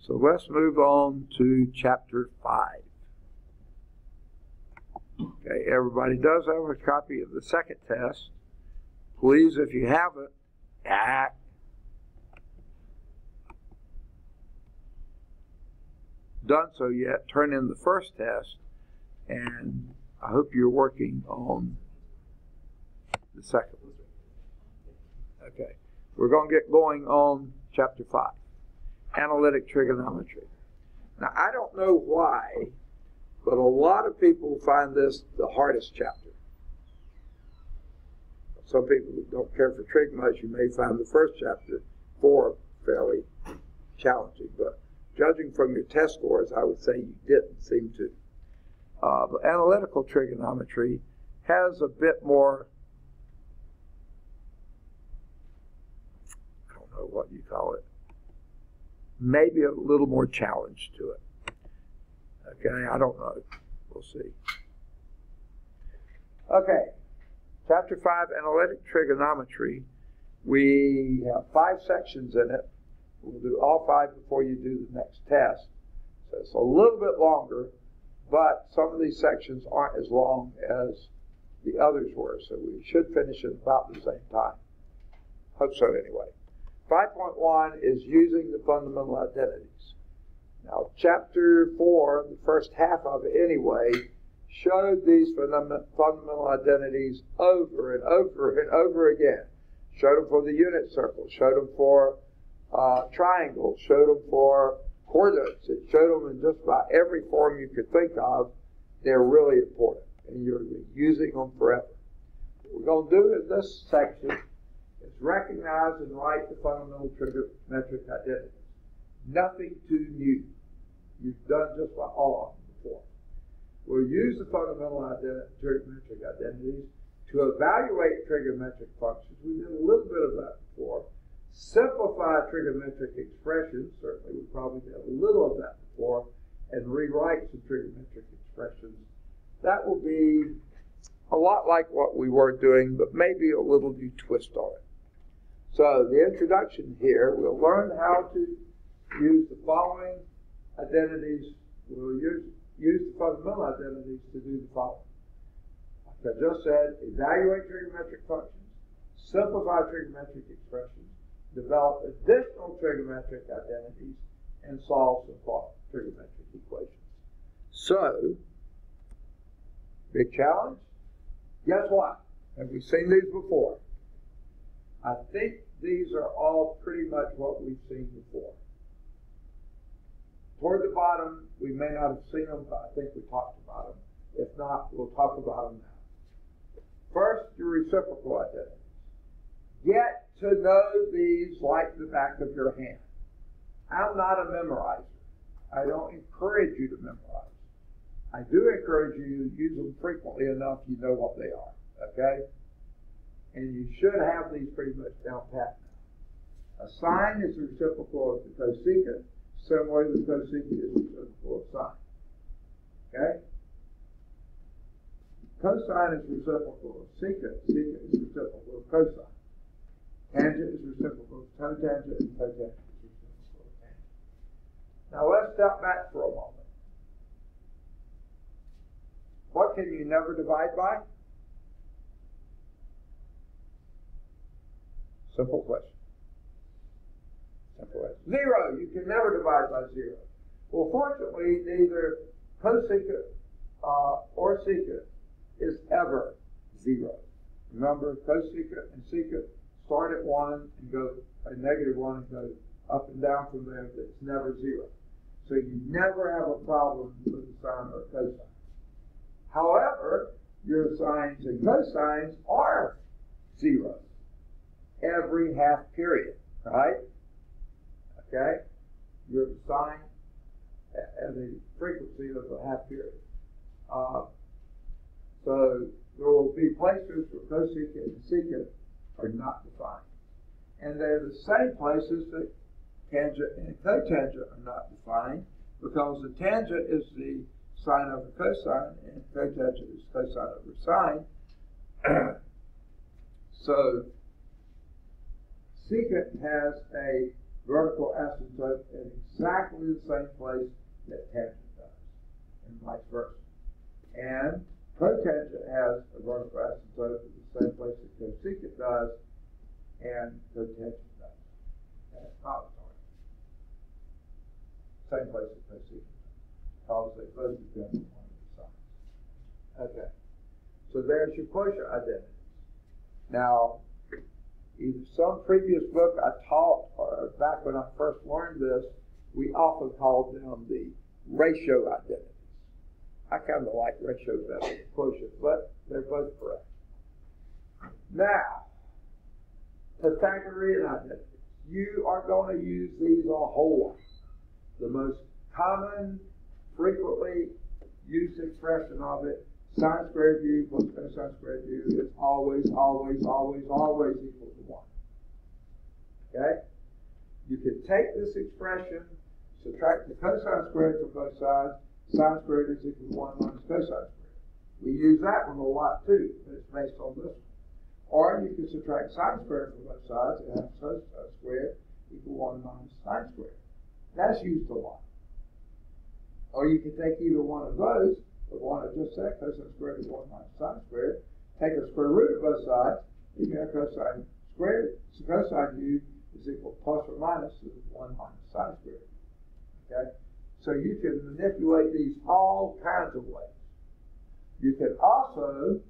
So let's move on to chapter 5. Okay, everybody does have a copy of the second test. Please, if you have it, act. Done so yet, turn in the first test, and I hope you're working on the second one. Okay. We're going to get going on chapter 5 analytic trigonometry. Now, I don't know why, but a lot of people find this the hardest chapter. Some people who don't care for trig much, you may find the first chapter, 4, fairly challenging. But judging from your test scores, I would say you didn't seem to. Uh, analytical trigonometry has a bit more I don't know what you call it, maybe a little more challenge to it. Okay, I don't know. We'll see. Okay, chapter 5, analytic trigonometry. We have five sections in it. We'll do all five before you do the next test. So it's a little bit longer, but some of these sections aren't as long as the others were, so we should finish at about the same time. Hope so, anyway. 5.1 is using the fundamental identities. Now, chapter 4, the first half of it anyway, showed these fundamental identities over and over and over again. Showed them for the unit circle, showed them for uh, triangles, showed them for coordinates. It showed them in just about every form you could think of. They're really important, and you're using them forever. What we're going to do in this section is recognize and write the fundamental trigonometric identities. Nothing too new. You've done just about all of them before. We'll use the fundamental ident- trigonometric identities to evaluate trigonometric functions. We did a little bit of that before. Simplify trigonometric expressions. Certainly, we probably did a little of that before. And rewrite some trigonometric expressions. That will be a lot like what we were doing, but maybe a little new twist on it. So, the introduction here, we'll learn how to use the following identities. We'll use, use the fundamental identities to do the following. Like I just said, evaluate trigonometric functions, simplify trigonometric expressions, develop additional trigonometric identities, and solve some trigonometric equations. So, big challenge. Guess what? Have we seen these before? I think these are all pretty much what we've seen before. Toward the bottom, we may not have seen them, but I think we talked about them. If not, we'll talk about them now. First, your reciprocal identities. Get to know these like the back of your hand. I'm not a memorizer. I don't encourage you to memorize. I do encourage you to use them frequently enough you know what they are. Okay? And you should have these pretty much down pat. A sine is reciprocal of the cosecant Similarly, the cosecant is reciprocal of sine. Okay? Cosine is reciprocal of secant. Secant is reciprocal of cosine. Tangent is reciprocal of cotangent, and cotangent is reciprocal tangent. Now let's step back for a moment. What can you never divide by? Simple question. Simple answer. Zero. You can never divide by zero. Well, fortunately, neither cosecant uh, or secant is ever zero. Remember, cosecant and secant start at one and go a negative one and go up and down from there. It's never zero. So you never have a problem with a sine or cosine. However, your sines and cosines are zero every half period, right? Okay? Your sine at the frequency of a half period. Uh, so there will be places where cosecant and secant are not defined. And they're the same places that tangent and cotangent are not defined because the tangent is the sine over cosine and cotangent is cosine over sine. so secant has a vertical asymptote in exactly the same place that tangent does, and vice versa. And cotangent has a vertical asymptote in the same place that cosecant does, and cotangent does. And it's not Same place that cosecant does. Because they both depend on one of the sides. Okay. So there's your quotient identities. Now, either some previous book I taught or back when I first learned this, we often called them the ratio identities. I kind of like ratio better than quotient, but they're both correct. Now, Pythagorean identity. You are going to use these a whole lot. The most common, frequently used expression of it, sine squared u plus cosine squared u is always, always, always, always equal to 1. Okay? You can take this expression, subtract the cosine squared from both sides, sine squared is equal to 1 minus cosine squared. We use that one a lot too, but it's based on this one. Or you can subtract sine squared from both sides and have cosine squared equal 1 minus sine squared. That's used a lot. Or you can take either one of those, the one I just said, cosine squared is 1 minus sine squared, take a square root of both sides, you get cosine squared, so cosine u is equal plus or 1 minus sine squared. Okay? So you can manipulate these all kinds of ways. You can also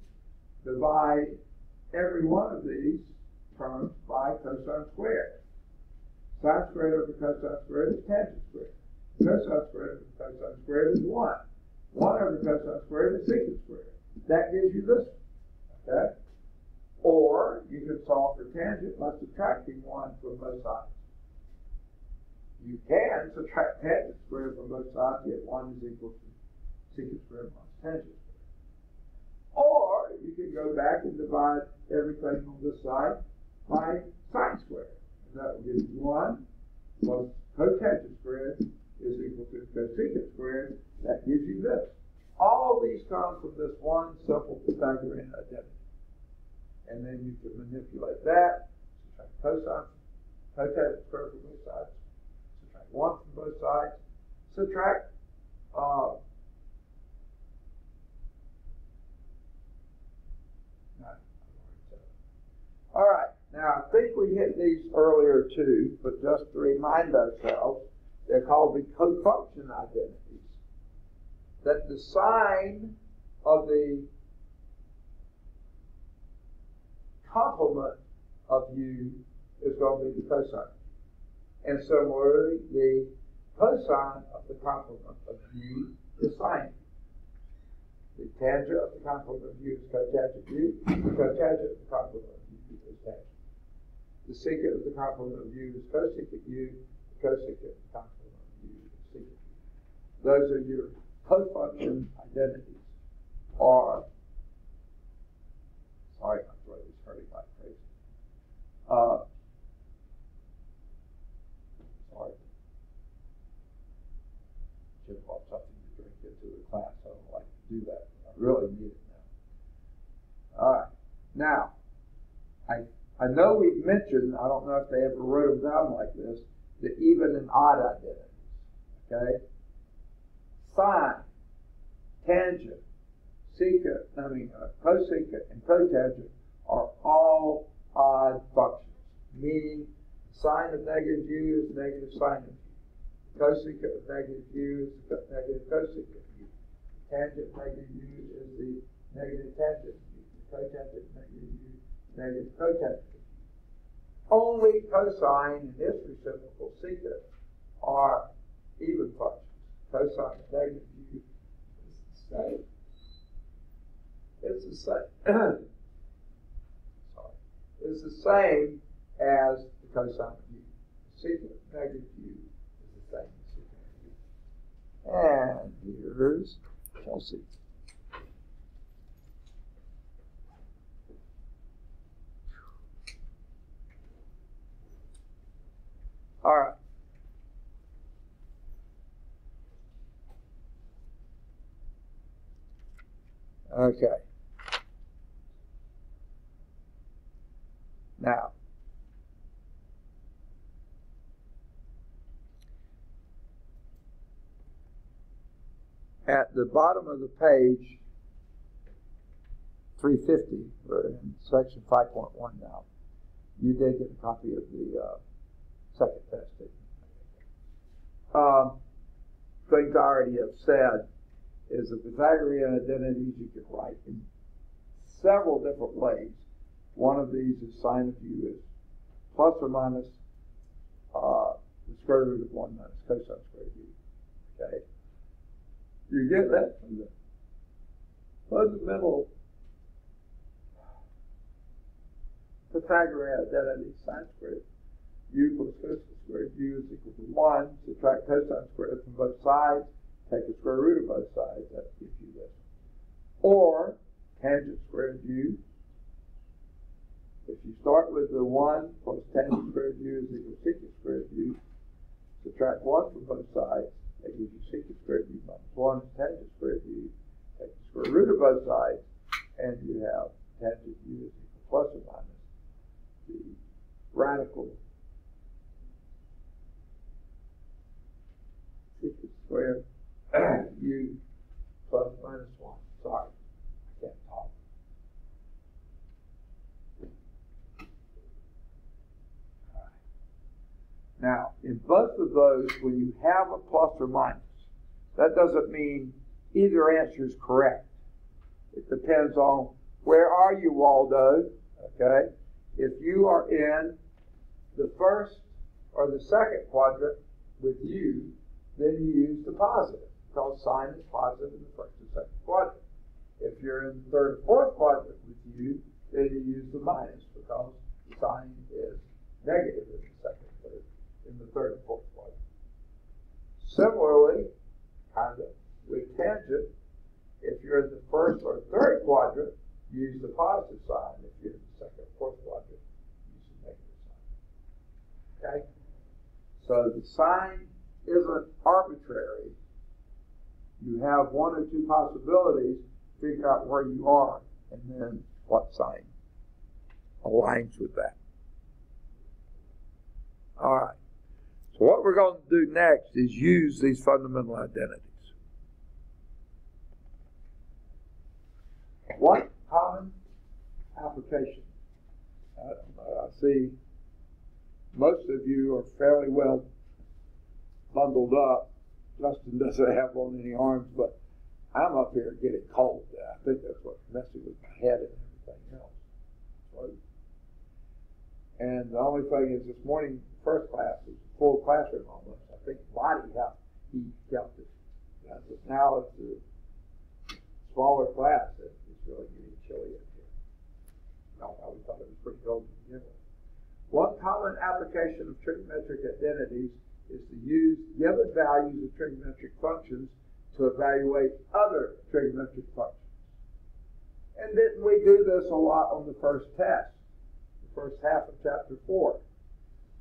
divide every one of these terms by cosine squared. Sine squared over cosine squared is tangent squared. Cosine squared over cosine squared is 1. 1 over cosine squared is secant squared. That gives you this one. Okay? Or you can solve for tangent by subtracting one from both sides. You can subtract tangent squared from both sides, get one is equal to secant squared minus tangent squared. Or you can go back and divide everything on this side by sine squared. And that will give you one plus cotangent squared is equal to cosecant squared. That gives you this. All these come from this one simple Pythagorean identity. And then you can manipulate that, subtract cosine, cotangent squared from both sides, one from both sides, subtract uh, All right, now I think we hit these earlier too, but just to remind ourselves, they're called the cofunction identities. That the sine of the complement of u is going to be the cosine. And similarly, the cosine of the complement of u is sine. The tangent of the complement of u is cotangent u. The cotangent of the complement of u is tangent. The secant of the complement of u is cosecant u. The cosecant of the complement of u is secant. Those are your cofunction identities. Or, sorry, throat is hurting like crazy. Uh, sorry. Should have brought something to the class. I don't like to do that. I really need it now. All right. Now, I I know we've mentioned, I don't know if they ever wrote them down like this, the even and odd identities. Okay? Sine, tangent, secant, I mean, uh, cosecant and cotangent are all odd functions, meaning sine of negative u is negative sine of. Cosecant of negative u is negative cosecant of u. Tangent of negative u is the negative tangent of u. Cotangent of negative u negative cotangent. Only cosine and its reciprocal secant are even functions. Cosine of negative u is the same. It's the same. Sorry. It's the same as the cosine of u. Secant of negative u is the same as secant of u. And here's Chelsea. All right. Okay. Now, at the bottom of the page, 350, we're in section 5.1 now, you did get a copy of the uh, second test Um, things I already have said is the Pythagorean identities you can write in several different ways. One of these is sine of u is plus or minus uh, the square root of 1 minus cosine squared u. Okay? You get that from the fundamental Pythagorean identity, sine squared u plus cosine squared u is equal to 1. Subtract cosine squared from both sides. Take the square root of both sides. That gives you this. Or tangent squared u. If you start with the 1 plus tangent squared u is equal to secant squared u, subtract 1 from both sides. That gives you secant squared u minus 1 is tangent squared u. Take the square root of both sides, and you have tangent u is equal plus or minus the radical secant squared u plus minus 1. Sorry, I can't talk. All right. Now, in both of those, when you have a plus or minus, that doesn't mean either answer is correct. It depends on where are you, Waldo? Okay? If you are in the first or the second quadrant with u, then you use the positive because sine is positive in the first and second quadrant. If you're in the third or fourth quadrant with u, then you use the minus because sine is negative in the second, in the third and fourth quadrant. Similarly, kind of, with tangent, if you're in the first or third quadrant, use the positive sign. If you're in the second or fourth quadrant, use the negative sign. Okay? So the sign isn't arbitrary. You have one or two possibilities, figure out where you are, and then what sign aligns with that. All right. So what we're going to do next is use these fundamental identities. What common application? I, I see most of you are fairly well bundled up. Justin doesn't have on any arms, but I'm up here getting cold. I think that's what's messing with my head and everything else. And the only thing is, this morning, first class a full classroom almost. I think body helped. He helped it. But now it's a smaller class. It's really getting chilly in here. No, I thought it was pretty cold begin with. One common application of trigonometric identities is to use given values of trigonometric functions to evaluate other trigonometric functions. And didn't we do this a lot on the first test, the first half of chapter 4?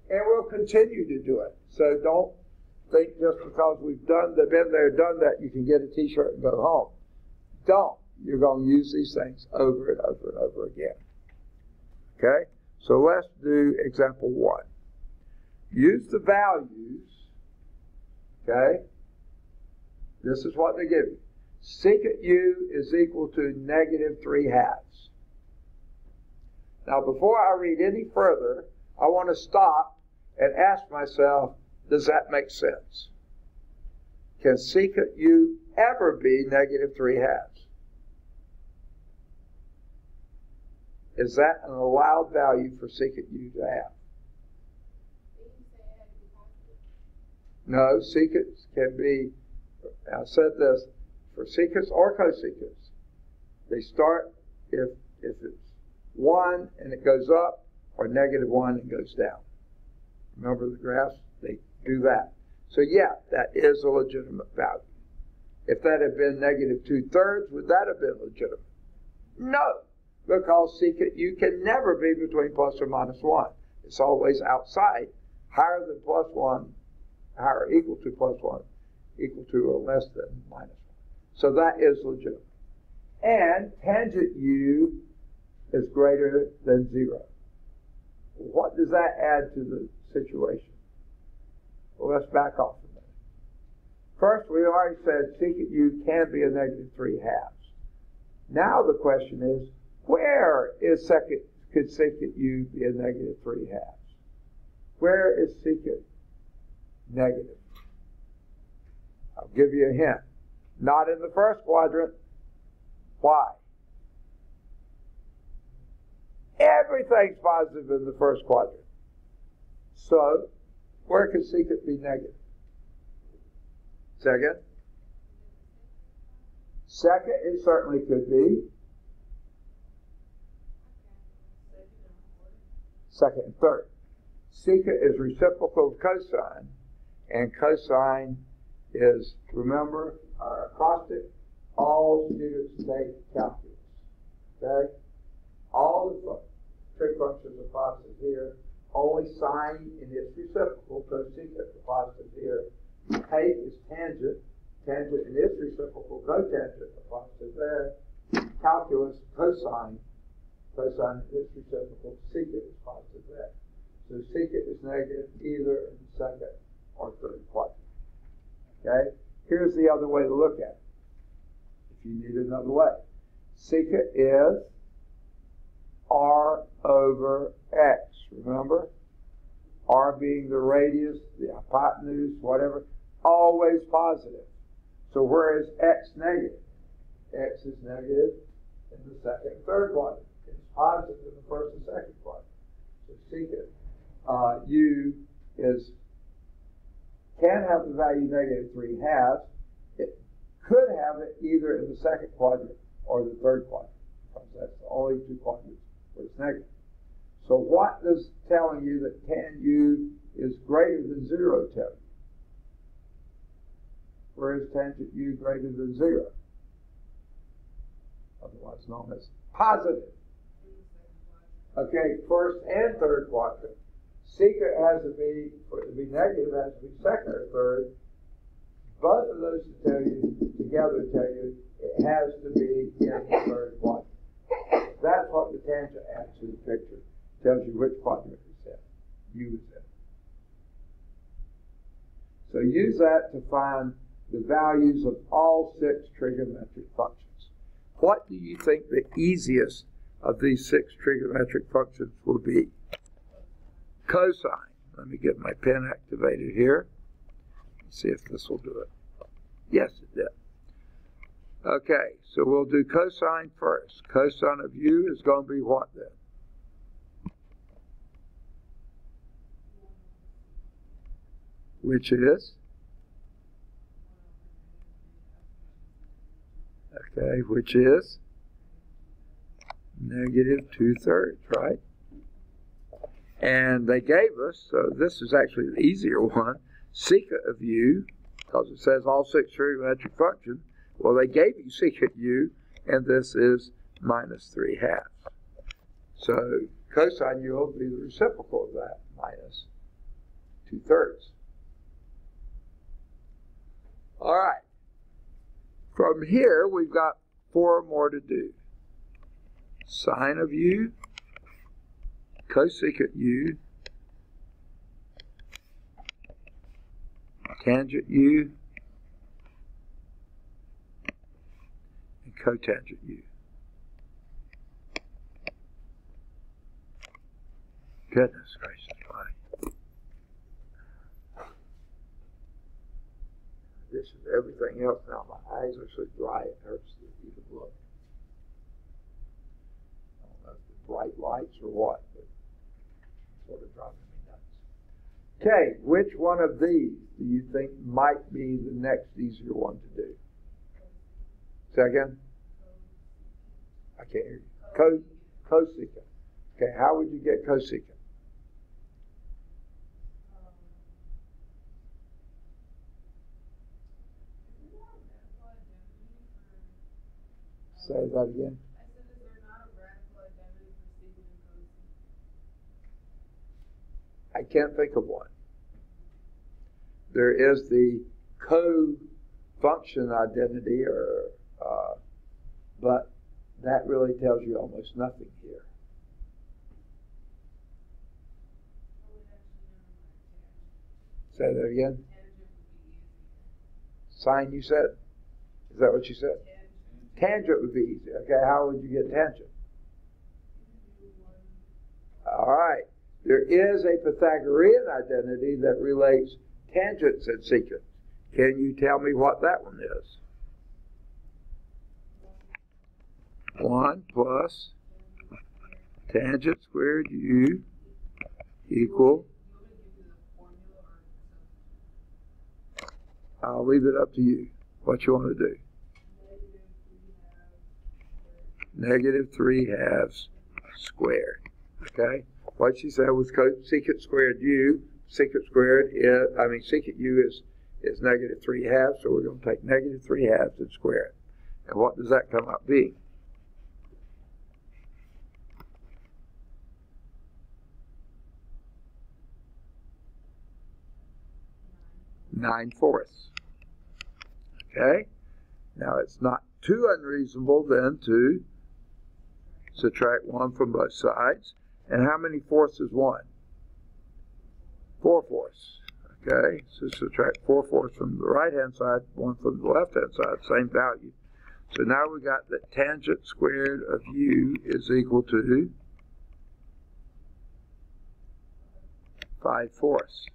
And we'll continue to do it. So don't think just because we've done the, been there, done that, you can get a t-shirt and go home. Don't. You're going to use these things over and over and over again. Okay? So let's do example one. Use the values, okay? This is what they give you. Secant u is equal to negative 3 halves. Now, before I read any further, I want to stop and ask myself, does that make sense? Can secant u ever be negative 3 halves? Is that an allowed value for secant u to have? No, secants can be, I said this, for secants or cosecants, they start if, if it's 1 and it goes up, or negative 1 and goes down. Remember the graphs? They do that. So yeah, that is a legitimate value. If that had been negative 2 thirds, would that have been legitimate? No because secant you can never be between plus or minus 1. It's always outside, higher than plus 1, higher equal to plus 1, equal to or less than minus 1. So that is legitimate. And tangent u is greater than 0. What does that add to the situation? Well, let's back off a minute. First, we already said secant u can be a negative 3 halves. Now the question is, where is second, could secant u be a negative 3 halves? Where is secant negative? I'll give you a hint. Not in the first quadrant. Why? Everything's positive in the first quadrant. So, where could secant be negative? Second? Second, it certainly could be. second, and third. Secant is reciprocal of cosine, and cosine is, remember, our acrostic, all students take calculus. Okay? All the trig functions are positive here. Only sine in its reciprocal, cosecant, the positive here. Take is tangent. Tangent in its reciprocal, cotangent, the positive there. Calculus, cosine, cosine is reciprocal, secant is positive there. So secant is negative either in the second or third quadrant. Okay? Here's the other way to look at it. If you need another way. Secant is r over x. Remember? r being the radius, the hypotenuse, whatever, always positive. So where is x negative? x is negative in the second and third quadrant It's positive in the first and second quadrant. So secant uh, u is can have the value negative 3 halves. It could have it either in the second quadrant or the third quadrant, that's the only two quadrants it's negative. So what does telling you that tan u is greater than zero tell you? Where is tangent u greater than zero? Otherwise known as positive. Okay, first and third quadrant. Secant has to be, for it to be negative, has to be second or third. Both of those tell you, together tell you, it has to be in the third quadrant. That's what the tangent adds to the picture. Tells you which quadrant it's in. U is in. So use that to find the values of all six trigonometric functions. What do you think the easiest of these six trigonometric functions will be? Cosine. Let me get my pen activated here. See if this will do it. Yes, it did. Okay, so we'll do cosine first. Cosine of u is going to be what then? Which is? Okay, which is? Negative two-thirds, right? And they gave us, so this is actually the easier one, secant of u, because it says all six trigonometric functions. Well, they gave you secant u, and this is minus 3 halves. So cosine u will be the reciprocal of that, minus 2 thirds. All right. From here, we've got four more to do. Sine of u, cosecant u, tangent u, cotangent u. Goodness gracious, why? This is everything else now. My eyes are so dry it hurts to even look. I don't know if it's bright lights or what, but sort of driving me nuts. Okay, which one of these do you think might be the next easier one to do? Second? I can't hear you. Co cosecant. Okay, how would you get cosecant? Say that again. I can't think of one. There is the co-function identity, or uh, but that really tells you almost nothing here. Say that again. Sine, you said. Is that what you said? Tangent would be easy. Okay, how would you get tangent? All right. There is a Pythagorean identity that relates tangents and secants. Can you tell me what that one is? 1 plus tangent squared u equal. I'll leave it up to you. What you want to do? Negative 3 halves squared. Okay? What she said was secant squared u. Secant squared is, I mean, secant u is, is negative 3 halves, so we're going to take negative 3 halves and square it. And what does that come up being? Nine fourths. Okay? Now it's not too unreasonable then to subtract one from both sides. And how many fourths is one? Four fourths. Okay, so subtract four fourths from the right hand side, one from the left hand side, same value. So now we got that tangent squared of u is equal to 5 fourths.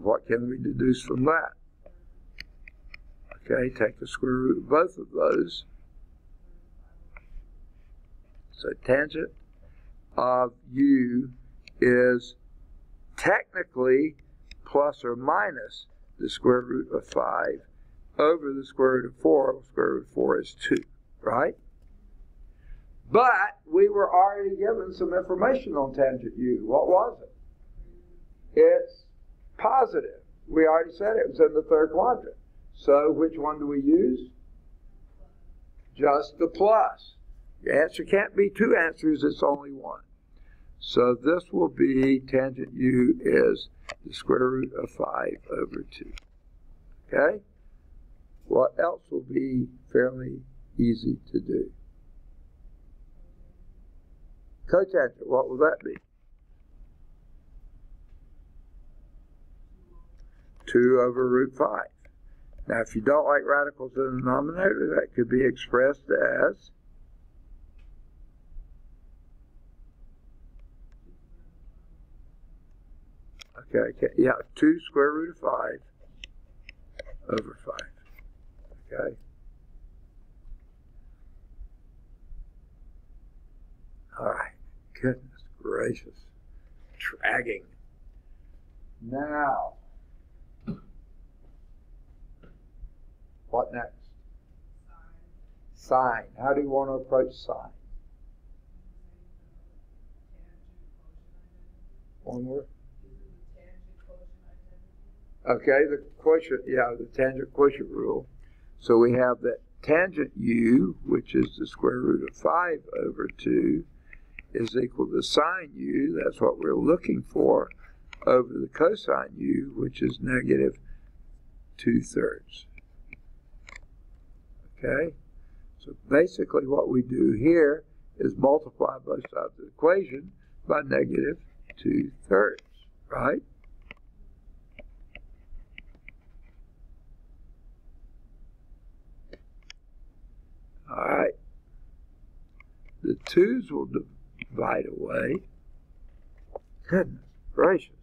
What can we deduce from that? Okay, take the square root of both of those. So tangent of u is technically plus or minus the square root of 5 over the square root of 4. The square root of 4 is 2, right? But we were already given some information on tangent u. What was it? It's positive. We already said it was in the third quadrant. So which one do we use? Just the plus. The answer can't be two answers, it's only one. So this will be tangent u is the square root of 5 over 2. Okay? What else will be fairly easy to do? Cotangent, what will that be? 2 over root 5. Now, if you don't like radicals in the denominator, that could be expressed as Okay, okay, yeah, 2 square root of 5 over 5. Okay. All right, goodness gracious. Dragging. Now, what next? Sine. How do you want to approach sine? One word. Okay, the quotient, yeah, the tangent quotient rule. So we have that tangent u, which is the square root of 5 over 2, is equal to sine u, that's what we're looking for, over the cosine u, which is negative 2 thirds. Okay, so basically what we do here is multiply both sides of the equation by negative 2 thirds, right? All right. The twos will divide away. Goodness gracious.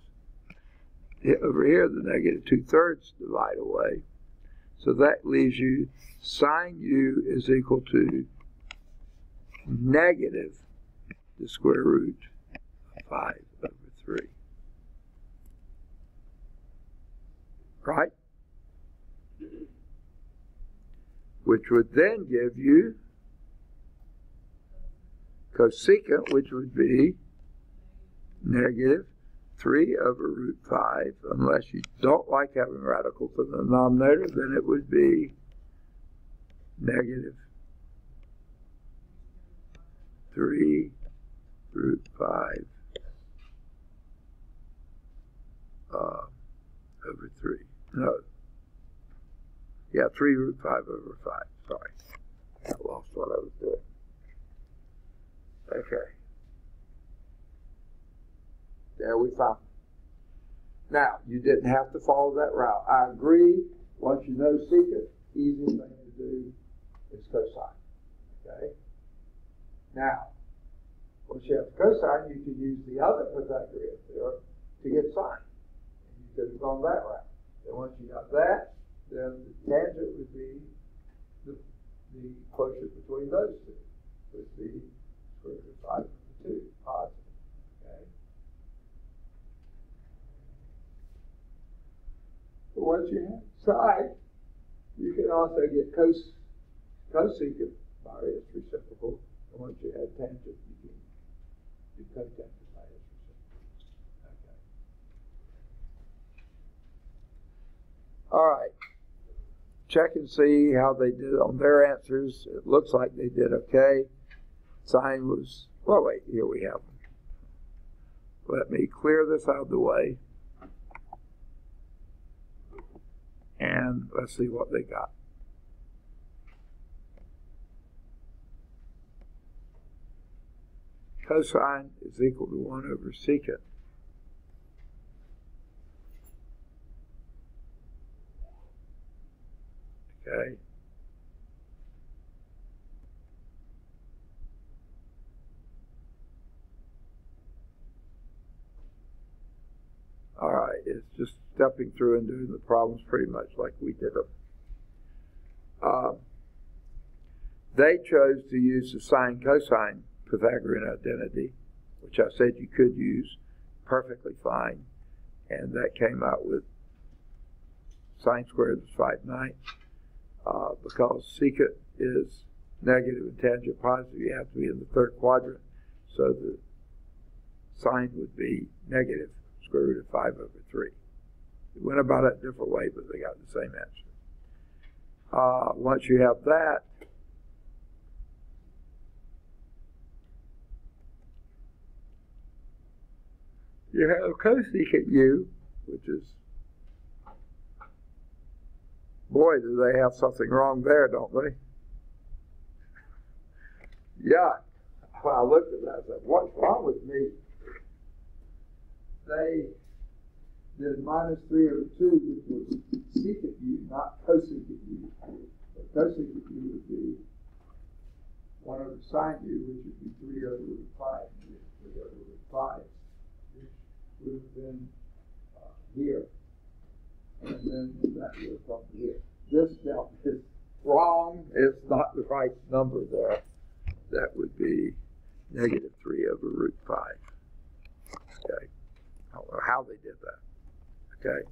Over here, the negative two thirds divide away. So that leaves you sine u is equal to negative the square root of 5 over 3. Right? which would then give you cosecant, which would be negative 3 over root 5. Unless you don't like having radicals in the denominator, then it would be negative 3 root 5 uh, over 3. No, yeah, 3 root 5 over 5. Sorry. I lost what I was doing. Okay. There we found it. Now, you didn't have to follow that route. I agree. Once you know secant, easiest thing to do is cosine. Okay? Now, once you have cosine, you can use the other Pythagorean theorem to get sine. You could have gone that route. And once you got that, then the tangent would be the, the quotient between those two, would be square root of 5 over 2, positive. Okay? But once you have sine, you can also get cos, cosecant by its reciprocal. And once you have tangent, you can do cotangent by its reciprocal. Okay. All right check and see how they did on their answers. It looks like they did okay. Sine was, well, wait, here we have them. Let me clear this out of the way. And let's see what they got. Cosine is equal to 1 over secant. Okay. All right, it's just stepping through and doing the problems pretty much like we did them. Um, they chose to use the sine cosine Pythagorean identity, which I said you could use perfectly fine, and that came out with sine squared is 5 ninths uh, because secant is negative and tangent positive, you have to be in the third quadrant. So the sine would be negative square root of 5 over 3. They went about it a different way, but they got the same answer. Uh, once you have that, you have cosecant u, which is, boy, do they have something wrong there, don't they? Yeah. When I looked at that, I said, what's wrong with me? They did minus 3 over 2, which was secant u, not cosecant u. But cosecant u would be 1 over sine u, which would be 3 over root 5. 3 over root 5 which would have been uh, here. And then that would have come here. This delta is wrong. It's not the right number there. That would be negative 3 over root 5. Okay. I don't know how they did that. Okay.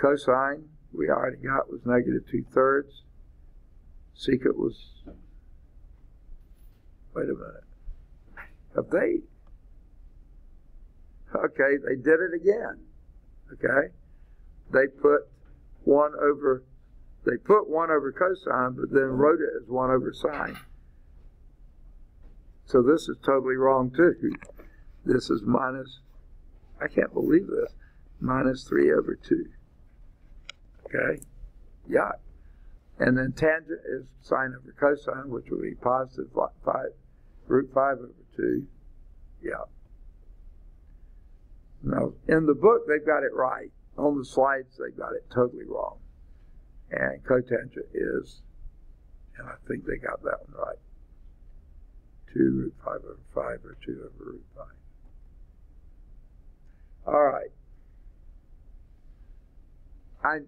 Cosine, we already got, was negative 2 thirds. Secant was, wait a minute. Have they, okay, they did it again. Okay. They put 1 over, they put 1 over cosine, but then wrote it as 1 over sine. So this is totally wrong too. This is minus, I can't believe this, minus 3 over 2. Okay? Yeah. And then tangent is sine over cosine, which would be positive 5, root 5 over 2. Yeah. Now, in the book, they've got it right. On the slides, they got it totally wrong. And cotangent is, and I think they got that one right. 2 root 5 over 5 or 2 over root 5. All right. I,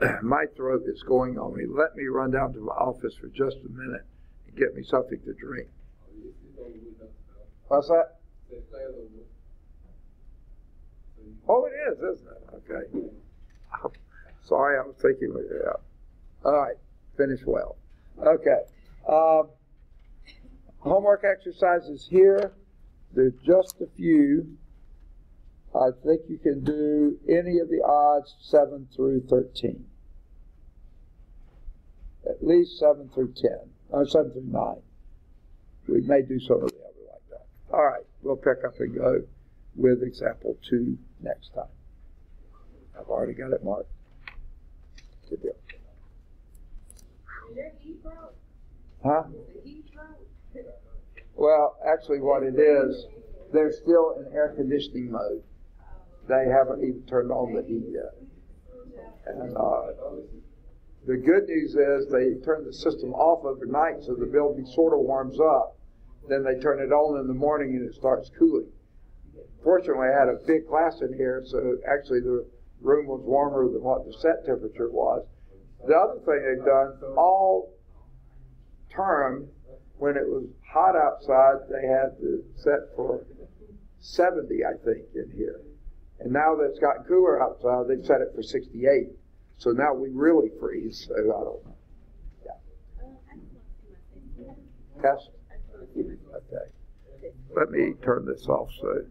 my throat is going on me. Let me run down to my office for just a minute and get me something to drink. What's that? Oh, it is, isn't it? Okay. Sorry, I was thinking, yeah. All right, finish well. Okay. Um, homework exercises here. There's just a few. I think you can do any of the odds 7 through 13. At least 7 through 10, or 7 through 9. We may do some of the other like that. All right, we'll pick up and go with example 2 next time. I've already got it marked. Good deal. Huh? Well, actually, what it is, they're still in air conditioning mode. They haven't even turned on the heat yet. And uh, the good news is they turn the system off overnight so the building sort of warms up. Then they turn it on in the morning and it starts cooling. Fortunately, I had a big class in here, so actually the room was warmer than what the set temperature was. The other thing they've done, all term, when it was hot outside, they had the set for 70, I think, in here. And now that it's gotten cooler outside, they've set it for 68. So now we really freeze. So I don't know. Yeah. Test? Okay. Let me turn this off so.